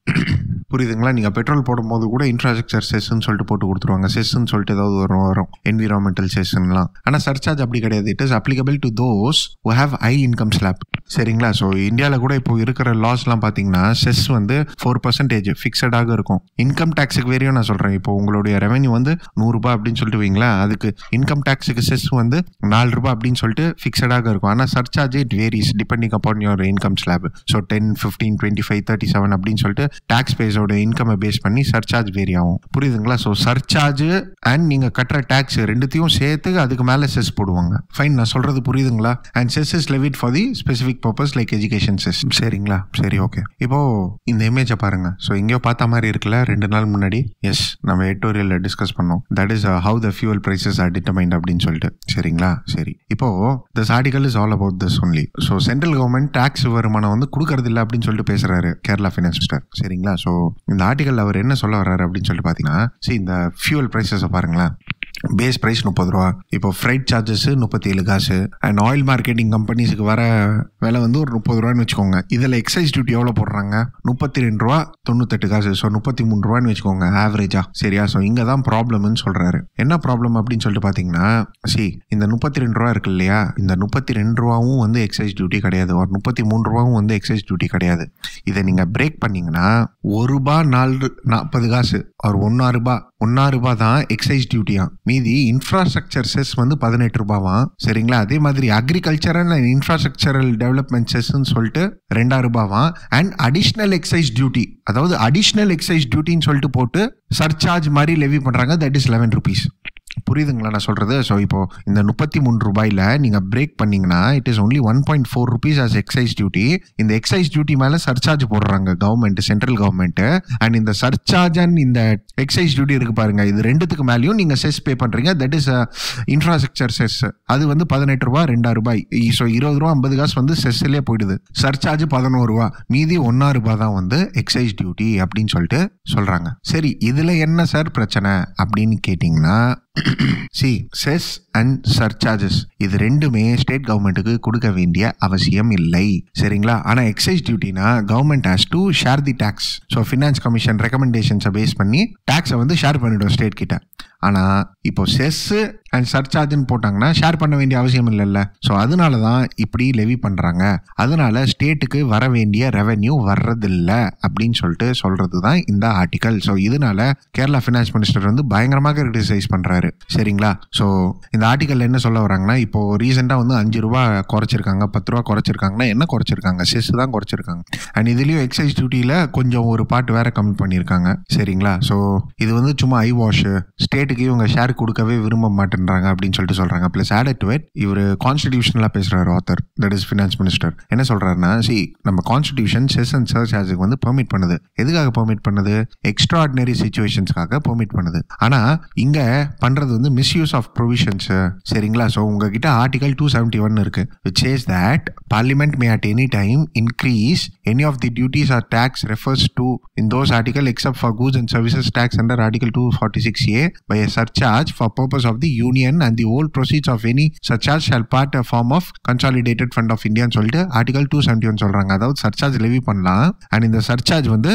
புரியுதுங்களா? நீங்கள் பெட்ரோல் போடும்போது கூட இன்ஃப்ராஸ்ட்ரக்சர் செஸ்ன்னு சொல்லிட்டு போட்டு கொடுத்துருவாங்க. செஸ்ன்னு சொல்லிட்டு ஏதாவது வரும். வரும் என்விரான்மெண்டல் செஷன்லாம் ஆனால் சர்ச்சார்ஜ் அப்படி கிடையாது. It is applicable to those who have high income slab சரிங்களா? ஸோ இந்தியாவில் கூட இப்போ இருக்கிற லாஸ்லாம் பார்த்தீங்கன்னா செஸ் வந்து ஃபோர் பர்சன்டேஜ் ஃபிக்ஸடாக இருக்கும். இன்கம் டேக்ஸுக்கு வேறையும் நான் சொல்கிறேன் இப்போ உங்களுடைய ரெவன்யூ வந்து நூறுரூபா அப்படின்னு சொல்லிட்டு வைங்களேன். அதுக்கு இன்கம் டேக்ஸுக்கு செஸ் வந்து நாலு ரூபாய் அப்படின்னு சொல்லிட்டு ஃபிக்ஸடாக இருக்கும். ஆனால் surcharge it varies depending upon your income slab so ten fifteen twenty five thirty seven அப்படின்னு சொல்லிட்டு டேக்ஸ் பேஸோட இன்கமை பேஸ் பண்ணி சர்சார்ஜ் வேரி ஆகும். புரியுதுங்களா? ஸோ சர்சார்ஜ் அண்ட் நீங்கள் கட்டுற டேக்ஸ் ரெண்டுத்தையும் சேர்த்து அதுக்கு மேலே செஸ் போடுவாங்க. ஃபைன் நான் சொல்கிறது புரியுதுங்களா? And cess is levied for the specific purpose like education cess சரிங்களா? சரி ஓகே இப்போ இந்த இமேஜை பாருங்க. ஸோ எங்கேயோ பார்த்த மாதிரி இருக்குல்ல? ரெண்டு நாள் முன்னாடி? எஸ் நம்ம எட்டோரியலில் டிஸ்கஸ் பண்ணோம். That is how the fuel prices are determined அப்படின்னு சொல்லிட்டு. சரிங்களா? சரி. இப்போ this article is all about this only so central government tax வருமானம் வந்து கொடுக்கறது இல்லை அப்படின்னு சொல்லிட்டு பேசுறாரு கேரளா ஃபினான்ஸ் மினிஸ்டர் சரிங்களா? ஸோ இந்த ஆர்டிகல் அவர் என்ன சொல்ல வர்றாரு அப்படின்னு சொல்லிட்டு பார்த்தீங்கன்னா see இந்த ஃபியூவல் ப்ரைஸஸை பாருங்களேன். பேஸ் ப்ரைஸ் முப்பது ரூபா. இப்போ ஃப்ரைட் சார்ஜஸ் முப்பத்தி ஏழு காசு அண்ட் ஆயில் மார்க்கெட்டிங் கம்பெனிஸுக்கு வர விலை வந்து ஒரு முப்பது ரூபான்னு வச்சுக்கோங்க. இதில் எக்ஸைஸ் டியூட்டி எவ்வளோ போடுறாங்க? முப்பத்தி ரெண்டு ரூபா தொண்ணூத்தெட்டு காசு. ஸோ முப்பத்தி மூணு ரூபான்னு வச்சுக்கோங்க ஆவரேஜா சரியா? ஸோ இங்கே தான் ப்ராப்ளம்னு சொல்கிறாரு என்ன ப்ராப்ளம் அப்படின்னு சொல்லிட்டு பார்த்தீங்கன்னா சி இந்த முப்பத்தி ரெண்டு ரூபா இருக்கு இல்லையா? இந்த முப்பத்தி ரெண்டு ரூபாவும் வந்து எக்ஸைஸ் டியூட்டி கிடையாது. ஒரு முப்பத்தி மூணு ரூபாவும் வந்து எக்ஸைஸ் டியூட்டி கிடையாது. இதை நீங்கள் பிரேக் பண்ணீங்கன்னா ஒரு ரூபா நாலு நாற்பது காசு. ஒரு ஒன்றா ரூபா ஒன்றா ரூபா தான் எக்ஸைஸ் டியூட்டியா மீதி இன்ஃப்ராஸ்ட்ரக்சர் செஸ் வந்து பதினெட்டு ரூபாவாம். சரிங்களா? அதே மாதிரி அக்ரிகல்ச்சரல் அண்ட் இன்ஃப்ராஸ்ட்ரக்சரல் டெவலப்மெண்ட் செஸ்ன்னு சொல்லிட்டு ரெண்டாயிரம் ரூபாவா அண்ட் அடிஷ்னல் எக்ஸைஸ் டியூட்டி அதாவது அடிஷ்னல் எக்ஸைஸ் டியூட்டின்னு சொல்லிட்டு போட்டு சர்சார்ஜ் மாதிரி லெவி பண்றாங்க. தட் இஸ் லெவன் ருபீஸ் புரியுதுங்களா நான் சொல்கிறது ஸோ இப்போது இந்த முப்பத்தி மூணு ரூபாயில் நீங்கள் பிரேக் பண்ணிங்கன்னா it is only one point four rupees as excise duty இந்த எக்ஸைஸ் டியூட்டி மேலே சர்சார்ஜ் போடுறாங்க கவர்மெண்ட் சென்ட்ரல் கவர்மெண்ட் அண்ட் இந்த சர்சார்ஜ் அண்ட் இந்த எக்ஸைஸ் டியூட்டி இருக்கு பாருங்க. இது ரெண்டுத்துக்கு மேலேயும் நீங்கள் செஸ் பே பண்ணுறீங்க தட் இஸ் இன்ஃப்ராஸ்ட்ரக்சர் செஸ் அது வந்து பதினெட்டு ரூபா ரெண்டாயிரம் ரூபாய். ஸோ இருபது ரூபா ஐம்பது காசு வந்து செஸ்ஸிலே போயிடுது. சர்ச்சார்ஜ் பதினோரு ரூபா. மீதி ஒன்னா ரூபாய் தான் வந்து எக்ஸைஸ் டியூட்டி அப்படின்னு சொல்லிட்டு சொல்கிறாங்க சரி இதில் என்ன சார் பிரச்சனை அப்படின்னு கேட்டிங்கன்னா சி செஸ் அண்ட் சர்சார்ஜஸ் இது ரெண்டுமே ஸ்டேட் கவர்மெண்ட்டுக்கு கொடுக்க வேண்டிய அவசியம் இல்லை. சரிங்களா? ஆனால் excise டியூட்டினா government has to share the tax so finance commission ரெக்கமெண்டேஷன்ஸை base பண்ணி டேக்ஸை வந்து ஷேர் பண்ணிவிடும் ஸ்டேட் கிட்ட. ஆனால் இப்போ செஸ் அண்ட் சர்ச்சார்ஜ்னு போட்டாங்கன்னா ஷேர் பண்ண வேண்டிய அவசியம் இல்லைல்ல. ஸோ அதனால தான் இப்படி லெவி பண்ணுறாங்க அதனால ஸ்டேட்டுக்கு வர வேண்டிய ரெவென்யூ வர்றதில்ல அப்படின்னு சொல்லிட்டு சொல்கிறது தான் இந்த ஆர்டிக்கல் ஸோ இதனால கேரளா ஃபினான்ஸ் மினிஸ்டர் வந்து பயங்கரமாக கிரிட்டிசைஸ் பண்ணுறாரு சரிங்களா? ஸோ இந்த ஆர்டிக்கல் என்ன சொல்ல வராங்கன்னா இப்போ ரீசெண்டாக வந்து அஞ்சு ரூபா குறைச்சிருக்காங்க பத்து ரூபா குறைச்சிருக்காங்கன்னா என்ன குறைச்சிருக்காங்க? செஸ் தான் குறைச்சிருக்காங்க. அண்ட் இதுலேயும் எக்ஸைஸ் டியூட்டியில் கொஞ்சம் ஒரு பாட்டு வேற கம்மி பண்ணியிருக்காங்க. சரிங்களா? ஸோ இது வந்து சும்மா ஐ வாஷ் ஸ்டேட்டுக்கு இவங்க ஷேர் கொடுக்கவே விரும்ப மாட்டேன்றாங்க அப்படின்னு சொல்லிட்டு சொல்றாங்க. ப்ளஸ் ஆட் டு இட் இவர் கான்ஸ்டிடியூஷனலாக பேசுகிறார் author that is finance minister என்ன சொல்றாருன்னா சி நம்ம கான்ஸ்டிடியூஷன் செஸ் அண்ட் சர்ச் ஆஸுக்கு வந்து பெர்மிட் பண்ணுது. எதுக்காக பெர்மிட் பண்ணுது? எக்ஸ்ட்ரா ஆர்டினரி சுச்சுவேஷன்ஸ்க்காக பெர்மிட் பண்ணுது. ஆனா இங்க பண்றது வந்து மிஸ்யூஸ் ஆஃப் ப்ரொவிஷன்ஸ் சரிங்களா? ஸோ உங்ககிட்ட ஆர்டிகல் டூ செவன்டி ஒன் இருக்கு. Which says that parliament may at any time increase any of the duties or taxes refers to in those article except for goods and services tax under article two forty six A by a surcharge for purpose of the union and the whole proceeds of any surcharge shall part form of consolidated fund of இந்தியான்னு சொல்லிட்டு ஆர்டிகல் டூ செவன்டி ஒன் சொல்றாங்க. அதாவது சர்சார்ஜ் லெவி பண்ணலாம். அண்ட் இந்த சர்சார்ஜ் வந்து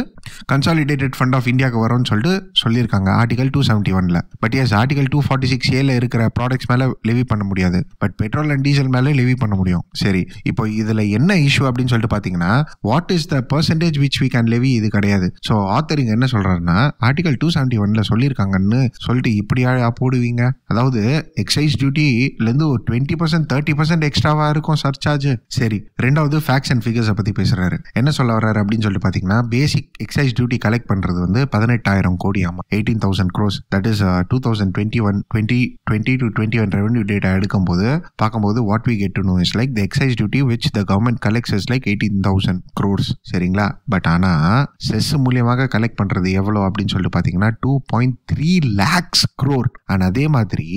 கன்சாலிடேட்டட் ஃபண்ட் ஆஃப் இந்தியாவுக்கு வரும்னு சொல்லிட்டு சொல்லியிருக்காங்க ஆர்டிகல் டூ செவன்டி ஒன்ல but yes article two forty six ஏல இருக்கிற ப்ராடக்ட்ஸ் மேலே லெவி பண்ண முடியாது. பட் பெட்ரோல் அண்ட் டீசல் மேலே லெவி பண்ண முடியும். சரி இப்போ இதில் என்ன இஷ்யூ அப்படின்னு சொல்லிட்டு பார்த்தீங்கன்னா what is the percentage which we can levy இது கிடையாது. ஸோ ஆத்தர் இங்கே என்ன சொல்றாருன்னா ஆர்டிகல் டூ செவன்டி ஒன்ல சொல்லியிருக்காங்கன்னு சொல்லிட்டு இப்படியா போடுவீங்க? அதாவது எக்ஸைஸ் டியூட்டிலேருந்து ஒரு டுவெண்ட்டி பர்சன்ட் தேர்ட்டி பர்சன்ட் எக்ஸ்ட்ராவாக இருக்கும் சர்ச்சார்ஜ் சரி ரெண்டாவது ஃபேக்ஸ் அண்ட் ஃபிகர்ஸை பற்றி பேசுகிறாரு என்ன சொல்ல வர்றாரு அப்படின்னு சொல்லிட்டு பார்த்தீங்கன்னா பேசிக் எக்ஸைஸ் டியூட்டி கலெக்ட் பண்ணுறது வந்து பதினெட்டாயிரம் கோடி ஆமாம் eighteen thousand crores that is two thousand twenty one twenty twenty to twenty one revenue data எடுக்கும்போது பார்க்கும்போது what we get to know is like the excise duty which the government collects is like eighteen thousand crores சரிங்களா? பட் ஆனால் செஸ் மூலியமாக கலெக்ட் பண்ணுறது எவ்வளோ அப்படின்னு சொல்லிட்டு பார்த்தீங்கன்னா two point three lakhs crore and அதே மாதிரி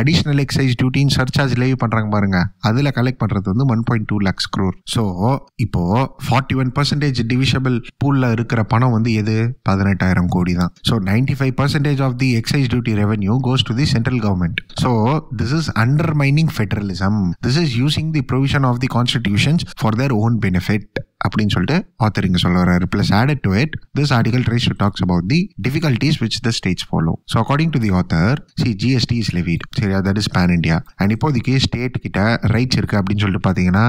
அடிஷ்னல் எக்ஸைஸ் டியூட்டின்னு சர்சார்ஜ் லேவ் பண்ணுறாங்க பாருங்க. அதில் கலெக்ட் பண்ணுறது வந்து one point two lakhs crore so இப்போ ஃபார்ட்டி ஒன் பர்சன்டேஜ் டிவிஷபிள் பூலில் இருக்கிற பணம் வந்து எது? பதினெட்டாயிரம் கோடி தான். So ninety five percentage of the excise duty revenue goes to the central government so this is undermining federalism this is using the provision of the constitutions for their own benefit அப்படின்னு சொல்லிட்டு ஆத்தர் இங்கே சொல்ல வர்றாரு. Plus added to it this article tries to talks about the difficulties which the states follow so according to the author see GST is levied சரியா? That is pan India and இப்போதைக்கு ஸ்டேட் கிட்ட ரைட்ஸ் இருக்கு அப்படின்னு சொல்லிட்டு பார்த்தீங்கன்னா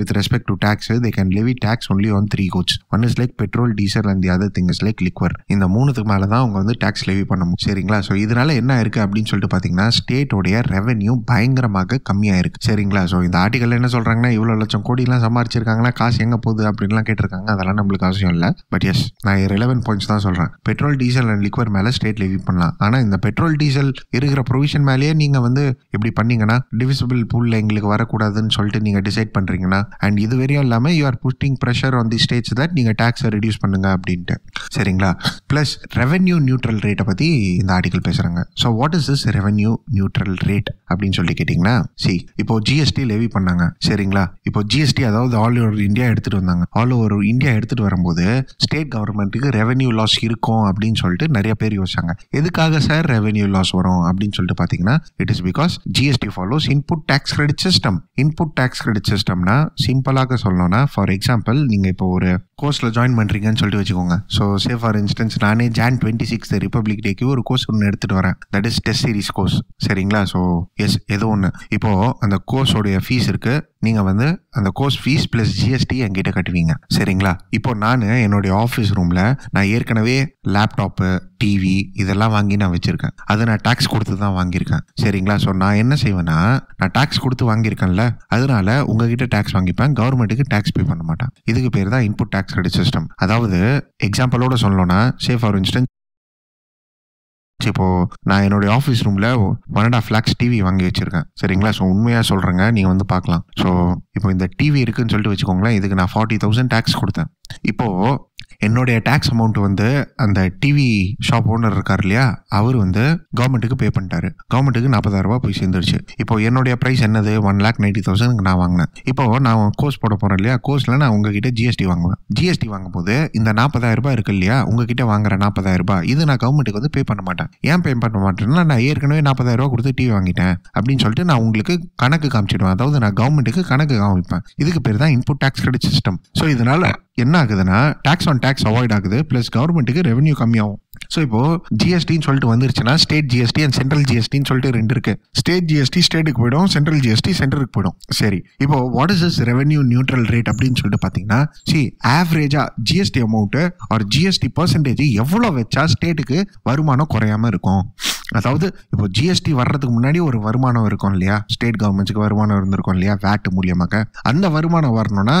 with respect to tax they can levy tax only on three goods one is like petrol diesel and the other thing is like liquor இந்த மூணுத்துக்கு மேலே தான் அவங்க வந்து டேக்ஸ் லெவி பண்ண முடியும். சரிங்களா? ஸோ இதனால என்ன இருக்கு அப்படின்னு சொல்லிட்டு பார்த்தீங்கன்னா ஸ்டேட்டோடைய ரெவென்யூ பயங்கரமாக கம்மியாக இருக்கு சரிங்களா? ஸோ இந்த ஆர்டிகல் என்ன சொல்றாங்கன்னா இவ்வளோ லட்சம் கோடிலாம் சம்பாரிச்சிருக்காங்கன்னா காசு எங்கே போகுது? அப்படின்லாம் கேட்டிருக்காங்க. அதெல்லாம் நம்மளுக்கு அவசியம் இல்லை. பட் எஸ் நான் ரெலவென்ட் பாயிண்ட்ஸ் தான் சொல்கிறேன் பெட்ரோல் டீசல் அண்ட் லிக்வர் மேலே ஸ்டேட் லெவி பண்ணலாம். ஆனால் இந்த பெட்ரோல் டீசல் இருக்கிற ப்ரொவிஷன் மேலேயே நீங்கள் வந்து இப்படி பண்ணீங்கன்னா டிவிசிபிள் பூலில் எங்களுக்கு வரக்கூடாதுன்னு சொல்லிட்டு நீங்கள் டிசைட் பண்ணுறீங்கன்னா அண்ட் இது வரையும் இல்லாமல் you are putting pressure on the states that நீங்கள் டேக்ஸை ரெடியூஸ் பண்ணுங்க அப்படின்ட்டு. சரிங்களா? ப்ளஸ் ரெவென்யூ நியூட்ரல் ரேட்டை பற்றி இந்த ஆர்டிகல் பேசுகிறாங்க so what is this revenue neutral rate அப்படின்னு சொல்லி கேட்டிங்கன்னா சி இப்போ ஜிஎஸ்டி லெவி பண்ணாங்க. சரிங்களா? இப்போ ஜிஎஸ்டி அதாவது ஆல் ஓவர் இந்தியா எடுத்துட்டு வந்தாங்க. ஆல் ஓவர் இந்தியா எடுத்துட்டு வரும்போது ஸ்டேட் கவர்மெண்ட்டுக்கு ரெவென்யூ லாஸ் இருக்கும் அப்படின்னு சொல்லிட்டு நிறைய பேர் யோசிச்சாங்க. எதுக்காக சார் ரெவென்யூ லாஸ் வரும் அப்படின்னு சொல்லிட்டு பாத்தீங்கன்னா it is because GST follows input tax credit system input tax credit சிஸ்டம்னா சிம்பிளாக சொல்லணும்னா ஃபார் எக்ஸாம்பிள் நீங்க இப்போ ஒரு கோர்ஸில் ஜாயின் பண்ணுறீங்கன்னு சொல்லிட்டு வச்சுக்கோங்க. ஸோ சே ஃபார் இன்ஸ்டன்ஸ் நானே ஜான் டுவெண்ட்டி சிக்ஸ் ரிப்பப்ளிக் டேக்கு ஒரு கோர்ஸ் ஒன்று எடுத்துகிட்டு வரேன். That is test series course சரிங்களா? ஸோ எஸ் ஏதோ ஒன்று இப்போது அந்த கோர்ஸோடைய ஃபீஸ் இருக்குது நீங்கள் வந்து அந்த கோர்ஸ் ஃபீஸ் ப்ளஸ் ஜிஎஸ்டி என்கிட்ட கட்டுவீங்க. சரிங்களா? இப்போ நான் என்னுடைய ஆஃபீஸ் ரூமில் நான் ஏற்கனவே லேப்டாப்பு டிவி இதெல்லாம் வாங்கி நான் வச்சுருக்கேன். அதை நான் டேக்ஸ் கொடுத்து தான் வாங்கியிருக்கேன். சரிங்களா? ஸோ நான் என்ன செய்வேன்னா நான் டேக்ஸ் கொடுத்து வாங்கியிருக்கேன்ல அதனால உங்ககிட்ட டேக்ஸ் வாங்கிப்பேன். கவர்மெண்ட்டுக்கு டேக்ஸ் பே பண்ண மாட்டேன். இதுக்கு பேர் தான் இன்புட் டேக்ஸ் கிரெடிட் சிஸ்டம் அதாவது எக்ஸாம்பிளோட சொல்லணும்னா சே ஃபார் இன்ஸ்டன்ஸ் ஸோ இப்போ நான் என்னுடைய ஆஃபீஸ் ரூமில் one and half lakhs TV வாங்கி வச்சிருக்கேன். சரிங்களா? ஸோ உண்மையாக சொல்கிறேங்க நீங்கள் வந்து பார்க்கலாம். ஸோ இப்போ இந்த டிவி இருக்குன்னு சொல்லிட்டு வச்சுக்கோங்களேன். இதுக்கு நான் ஃபார்ட்டி தௌசண்ட் டேக்ஸ் கொடுத்தேன். இப்போது என்னுடைய டேக்ஸ் அமௌண்ட் வந்து அந்த டிவி ஷாப் ஓனர் இருக்கார் இல்லையா அவர் வந்து கவர்மெண்ட்டுக்கு பே பண்ணிட்டாரு. கவர்மெண்ட்டுக்கு நாற்பதாயிரம் ரூபாய் போய் சேர்ந்துருச்சு. இப்போ என்னுடைய ப்ரைஸ் என்னது? ஒன் லேக் நைன்டி தௌசண்ட் நான் வாங்கினேன். இப்போ நான் கோர்ஸ் போட போறேன் இல்லையா? கோர்ஸ்ல நான் உங்ககிட்ட ஜிஎஸ்டி வாங்குவேன். ஜிஎஸ்டி வாங்கும் போது இந்த நாற்பதாயிரம் ரூபாய் இருக்கு இல்லையா உங்ககிட்ட வாங்குற நாற்பதாயிரம் ரூபாய் இது நான் கவர்மெண்ட்டுக்கு வந்து பே பண்ண மாட்டேன். ஏன் பே பண்ண மாட்டேன்னா நான் ஏற்கனவே நாற்பதாயிரம் ரூபாய் கொடுத்து டிவி வாங்கிட்டேன் அப்படின்னு சொல்லிட்டு நான் உங்களுக்கு கணக்கு காமிச்சிடுவேன். அதாவது நான் கவர்மெண்ட்டுக்கு கணக்கு காமிப்பேன். இதுக்கு பேர் தான் input tax credit system so இதனால என்ன ஆகுதுன்னா டேக்ஸ் ஆன் டேக்ஸ் அவாய்ட் ஆகுது ப்ளஸ் கவர்மெண்ட்டுக்கு ரெவன்யூ கம்மியாகும். ஸோ இப்போ ஜிஎஸ்டின்னு சொல்லிட்டு வந்துருச்சுன்னா ஸ்டேட் ஜிஎஸ்டி அண்ட் சென்ட்ரல் ஜிஎஸ்டின்னு சொல்லிட்டு ரெண்டு இருக்கு. ஸ்டேட் ஜிஎஸ்டி ஸ்டேட்டுக்கு போயிடும் சென்ட்ரல் ஜிஎஸ்டி சென்டருக்கு போயிடும். சரி இப்போ what is is revenue neutral rate அப்படின்னு சொல்லிட்டு பார்த்தீங்கன்னா சி ஆவரேஜா GST amount or GST percentage எவ்வளோ வச்சா ஸ்டேட்டுக்கு வருமானம் குறையாம இருக்கும்? அதாவது இப்போ ஜிஎஸ்டி வர்றதுக்கு முன்னாடி ஒரு வருமானம் இருக்கும் இல்லையா? ஸ்டேட் கவர்மெண்ட்ஸ்க்கு வருமானம் இருந்திருக்கும் இல்லையா? வேட் மூலியமாக. அந்த வருமானம் வரணும்னா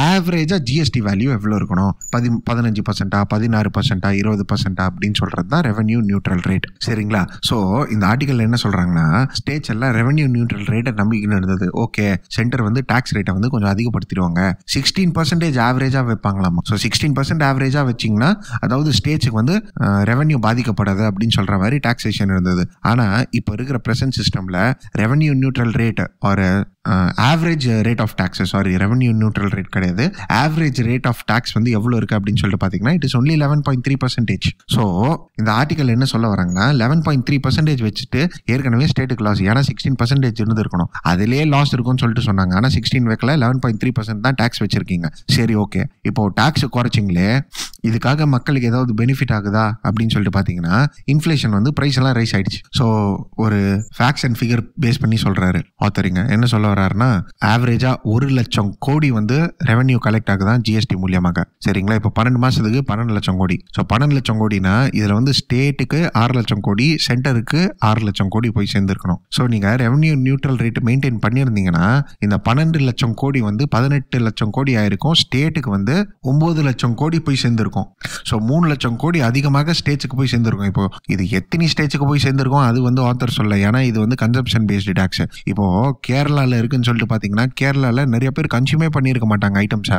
ஆவரேஜாக ஜிஎஸ்டி வேல்யூ எவ்வளோ இருக்கணும்? பதி பதினஞ்சு பர்சன்டா பதினாறு பர்சன்டா இருபது பர்சன்டா அப்படின்னு சொல்றது தான் ரெவன்யூ நியூட்ரல் ரேட் சரிங்களா? ஸோ இந்த ஆர்டிக்கல் என்ன சொல்கிறாங்கன்னா ஸ்டேட்ஸ் எல்லாம் ரெவன்யூ நியூட்ரல் ரேட்டை நம்பிக்கைன்னு இருந்தது. ஓகே சென்டர் வந்து டேக்ஸ் ரேட்டை வந்து கொஞ்சம் அதிகப்படுத்திடுவாங்க. சிக்ஸ்டீன் பர்சன்டேஜ் ஆவரேஜாக வைப்பாங்களாமா? ஸோ சிக்ஸ்டீன் பர்சன்ட் ஆவரேஜாக வச்சிங்கன்னா அதாவது ஸ்டேட்ஸுக்கு வந்து ரெவன்யூ பாதிக்கப்படாது அப்படின்னு சொல்கிற மாதிரி டாக்ஸேஷன் இருந்தது. ஆனால் இப்போ இருக்கிற பிரசன்ட் சிஸ்டமில் ரெவன்யூ நியூட்ரல் ரேட் ஒரு average rate of taxes sorry revenue neutral rate கிடையாது. ஆவரேஜ் ரேட் ஆஃப் டாக்ஸ் வந்து எவ்வளோ இருக்குது அப்படின்னு சொல்லிட்டு பார்த்தீங்கன்னா it is only eleven point three percentage so இந்த ஆர்டிகல் என்ன சொல்ல வராங்கன்னா லெவன் பாயிண்ட் த்ரீ பர்சன்டேஜ் வச்சுட்டு ஏற்கனவே ஸ்டேட்டுக்கு லாஸ் ஏன்னா சிக்ஸ்டீன் பர்சன்டேஜ் இருந்திருக்கணும் அதிலே லாஸ் இருக்கும்னு சொல்லிட்டு சொன்னாங்க. ஆனால் சிக்ஸ்டீன் வைக்கல லெவன் பாயிண்ட் த்ரீ பர்சன்ட் தான் டேக்ஸ் வச்சிருக்கீங்க. சரி ஓகே இப்போ டாக்ஸ் குறைச்சிங்களே இதுக்காக மக்களுக்கு ஏதாவது பெனிஃபிட் ஆகுதா அப்படின்னு சொல்லிட்டு பார்த்தீங்கன்னா இன்ஃப்ளேஷன் வந்து ப்ரைஸ் எல்லாம் ரைஸ் ஆயிடுச்சு. ஸோ ஒரு ஃபேக்ட்ஸ் அண்ட் ஃபிகர் பேஸ் பண்ணி சொல்றாரு ஆத்தரிங்க என்ன சொல்ல வர்றாருன்னா ஆவரேஜா ஒரு லட்சம் கோடி வந்து ரெவன்யூ கலெக்ட் ஆகுதான் ஜிஎஸ்டி மூலியமாக. சரிங்களா? இப்போ பன்னெண்டு மாசத்துக்கு பன்னெண்டு லட்சம் கோடி. ஸோ பன்னெண்டு லட்சம் கோடினா இதுல வந்து ஸ்டேட்டுக்கு ஆறு லட்சம் கோடி சென்டருக்கு ஆறு லட்சம் கோடி போய் சேர்ந்துருக்கணும். ஸோ நீங்க ரெவன்யூ நியூட்ரல் ரேட் மெயின்டைன் பண்ணியிருந்தீங்கன்னா இந்த பன்னெண்டு லட்சம் கோடி வந்து பதினெட்டு லட்சம் கோடி ஆயிருக்கும். ஸ்டேட்டுக்கு வந்து ஒன்பது லட்சம் கோடி போய் சேர்ந்துருக்கும். ஸோ மூணு லட்சம் கோடி அதிகமாக ஸ்டேட்ஸுக்கு போய் சேர்ந்துருக்கும். இப்போ இது எத்தனை ஸ்டேட்ஸுக்கு போய் சேர்ந்துருக்கோம். அது வந்து ஆத்தர் சொல்ல. ஏன்னா இது வந்து கன்சப்ஷன் பேஸ்டு டேக்ஸ் இப்போது கேரளாவில் இருக்குன்னு சொல்லிட்டு பார்த்தீங்கன்னா கேரளாவில் நிறைய பேர் கன்சியூமே பண்ணியிருக்க மாட்டாங்க ஐட்டம்ஸை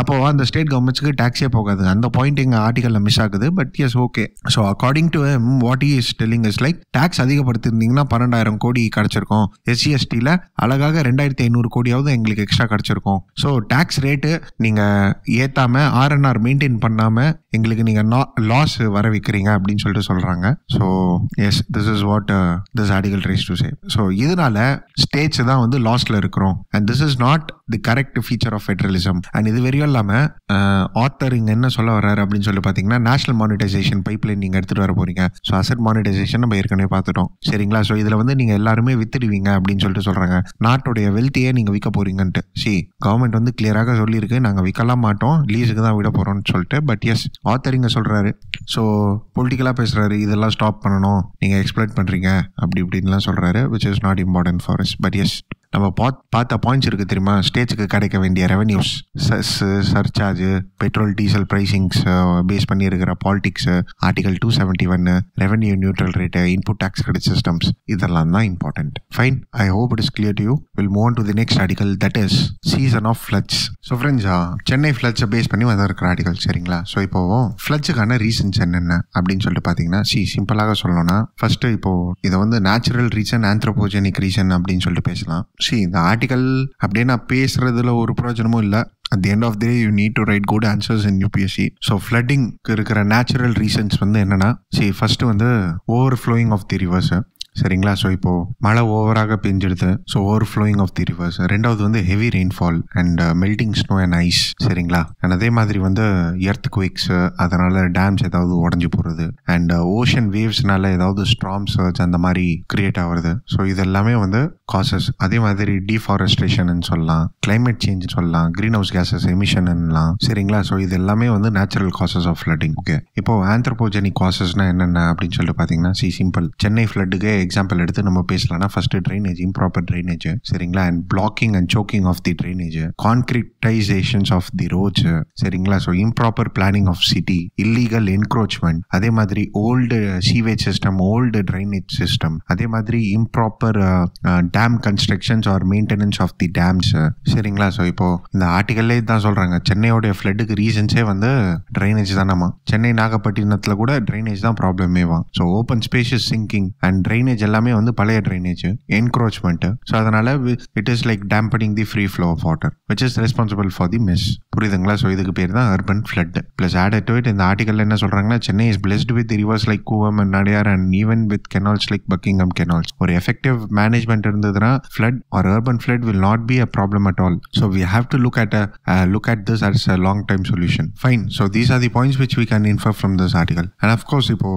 அப்போ அந்த ஸ்டேட் கவர்மெண்ட்ஸ்க்கு டேக்ஸே போகாது. அந்த பாயிண்ட் எங்கள் ஆர்டிகலில் மிஸ் ஆகுது. But yes okay so according to what is telling is like tax அதிகப்படுத்திருந்தீங்கன்னா பன்னெண்டாயிரம் கோடி கிடச்சிருக்கும். எஸ்சிஎஸ்டியில் அழகாக ரெண்டாயிரத்தி ஐநூறு கோடியாவது எங்களுக்கு எக்ஸ்ட்ரா கிடச்சிருக்கும். ஸோ டேக்ஸ் ரேட்டு நீங்கள் ஏற்றாமல் ஆர்என்ஆர் மெயின்டைன் பண்ணாமல் எங்களுக்கு நீங்கள் லாஸ் வர வைக்கிறீங்க அப்படின்னு சொல்லிட்டு சொல்கிறாங்க so yes this is what this article rise to say so இதனால ஸ்டேட்ஸ் தான் வந்து லாஸ்ல இருக்கிறோம். And this is not the correct feature of federalism and இது வரையும் இல்லாமல் ஆத்தர் இங்கே என்ன சொல்ல வர்றாரு அப்படின்னு சொல்லி பார்த்தீங்கன்னா நேஷனல் மானிட்டைசேஷன் பைப்லைன் நீங்கள் எடுத்துகிட்டு வர போறீங்க. ஸோ அசட் மானிட்டைசேஷன் நம்ம ஏற்கனவே பார்த்துட்டோம் சரிங்களா? ஸோ இதில் வந்து நீங்கள் எல்லாருமே வித்துடுவீங்க அப்படின்னு சொல்லிட்டு சொல்கிறாங்க நாட்டுடைய வெல்த்தியே நீங்கள் விற்க போறீங்கன்ட்டு. சி கவர்மெண்ட் வந்து கிளியராக சொல்லியிருக்கு. நாங்கள் விற்கலாம் மாட்டோம். லீஸுக்கு தான் விட போகிறோம்னு சொல்லிட்டு. பட் எஸ் ஆத்தர் இங்கே சொல்கிறாரு ஸோ பொலிட்டிக்கலாக பேசுகிறாரு இதெல்லாம் ஸ்டாப் பண்ணணும். நீங்கள் எக்ஸ்பிளைன் பண்ணுறீங்க அப்படி இப்படின்லாம் சொல்கிறாரு which is not important for is but as நம்ம பாத் பார்த்த பாயிண்ட்ஸ் இருக்குது தெரியுமா? ஸ்டேட்ஸுக்கு கிடைக்க வேண்டிய revenues such petrol diesel pricings base பண்ணி இருக்கிற பாலிடிக்ஸ் ஆர்டிகல் டூ செவன்ட்டி ஒன்னு revenue neutral rate input tax credit systems இதெல்லாம் தான் important fine I hope it is clear to you will move to the next article that is season of floods so ஃப்ரெண்ட்ஸா சென்னை ஃப்ளட்ஸை பேஸ் பண்ணி வந்திருக்கிற ஆர்டிகல் சரிங்களா? ஸோ இப்போ ஃப்ளட்ஸுக்கான ரீசன்ஸ் என்னென்ன? அப்படின்னு சொல்லிட்டு பார்த்தீங்கன்னா சி சிம்பிளாக சொல்லணும்னா ஃபர்ஸ்ட் இப்போ இதை வந்து நேச்சுரல் ரீசன் ஆந்த்ரோபோஜெனிக் ரீசன் அப்படின்னு சொல்லிட்டு பேசலாம். சி இந்த ஆர்டிக்கல் அப்படியே நான் பேசுறதுல ஒரு பிரயோஜனமும் இல்லை. At the end of the you need to write good answers in UPSC so flooding இருக்கிற நேச்சுரல் ரீசன்ஸ் வந்து என்னன்னா சி ஃபர்ஸ்ட் வந்து overflowing of the rivers சரிங்களா? ஸோ இப்போது மழை ஓவராக பெஞ்சிடுது. So overflowing of the rivers ரெண்டாவது வந்து heavy rainfall and melting snow and ice சரிங்களா? அண்ட் அதே மாதிரி வந்து எர்த் குவிக்ஸ் அதனால் டேம்ஸ் ஏதாவது உடஞ்சி போகிறது அண்ட் ஓஷன் uh, வேவ்ஸ்னால ஏதாவது ஸ்ட்ராம் சர்ச் uh, அந்த மாதிரி கிரியேட் ஆகுறது. ஸோ இது எல்லாமே வந்து காசஸ் அதே மாதிரி டீஃபாரஸ்ட்ரேஷன் சொல்லலாம். கிளைமேட் சேஞ்ச் சொல்லலாம். க்ரீன் ஹவுஸ் கேசஸ் எமிஷன்லாம் சரிங்களா? ஸோ இது எல்லாமே வந்து natural causes of flooding okay இப்போ ஆந்த்ரோபோஜெனிக் காசஸ்னா என்னென்ன அப்படின்னு சொல்லிட்டு பார்த்தீங்கன்னா சி சிம்பிள் சென்னை ஃப்ளட்டுக்கே எக்ஸாம்பிள் எடுத்து நம்ம பேசலாம்னா ஃபர்ஸ்ட் ட்ரைனேஜ் இம்ப்ராப்பர் ட்ரைனேஜ் சரிங்களா? And blocking and choking of the drainage concretizations of the roads சரிங்களா? So improper planning of city illegal encroachment அதே மாதிரி old sewage system old drainage system அதே மாதிரி improper dam constructions or maintenance of the dams சரிங்களா? ஸோ இப்போ இந்த ஆர்டிகல்லே தான் சொல்கிறாங்க சென்னையோடைய ஃப்ளட்டுக்கு ரீசன்ஸே வந்து ட்ரைனேஜ் தானம்மா. சென்னை நாகப்பட்டினத்தில் கூட ட்ரைனேஜ் தான் ப்ராப்ளமே வா. So open spaces sinking and drainage எல்லாமே வந்து பழைய ட்ரைனேஜ் என்க்ரோச்மெண்ட்டு ஸோ அதனால it is like dampening the free flow of water which is responsible for the miss புரியுதுங்களா? ஸோ இதுக்கு பேர் தான் urban flood plus add to it இந்த ஆர்டிகல் என்ன சொல்றாங்கன்னா Chennai is blessed with rivers like Cooum and Adyar and even with canals like Buckingham canals ஒரு எஃபெக்டிவ் மேனேஜ்மெண்ட் இருந்ததுன்னா flood or urban flood will not be a problem at all so we have to look at a look at this as a long time solution fine so these are the points which we can infer from this article and of course இப்போ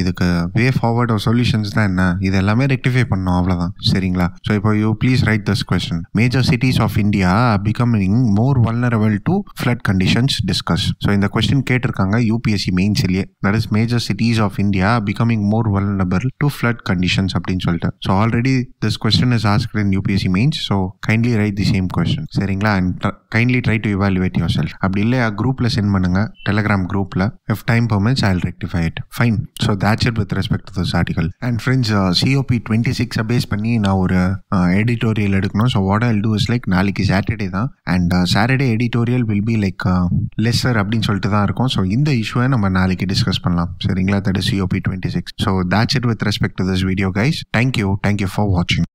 இதுக்கு வே ஃபார்வர்ட் சொல்யூஷன்ஸ் தான் என்ன? இது எல்லாமே ரெக்டிஃபை பண்ணோம் அவ்வளோதான் சரிங்களா? ஸோ இப்போ you please write this question major cities of India becoming more vulnerable to flood conditions discuss so இந்த கொஸ்டின் கேட்டிருக்காங்க UPSC மெயின்ஸ்லேயே that is major cities of India becoming more vulnerable to flood conditions அப்படின்னு சொல்லிட்டு. So already this question is ask in UPSC mains so kindly write the same question சரிங்களா? And kindly try to evaluate your yourself இல்லையா குரூப்பில் சென்ட் பண்ணுங்க டெலிகிராம் குரூப்பில் if time permits I rectify it fine so that's it with respect to this article and friends COP twenty சிக்ஸை பேஸ் பண்ணி நான் ஒரு எடிட்டோரியல் எடுக்கணும். So what I'll do is like நாளைக்கு சாட்டர்டே தான். And Saturday editorial will be like lesser அப்படின்னு சொல்லிட்டு தான் இருக்கும். ஸோ இந்த இஷ்யூவை நம்ம நாளைக்கு டிஸ்கஸ் பண்ணலாம். சரிங்களா? That is COP twenty six so that's it with respect to this video guys thank you thank you for வாட்சிங்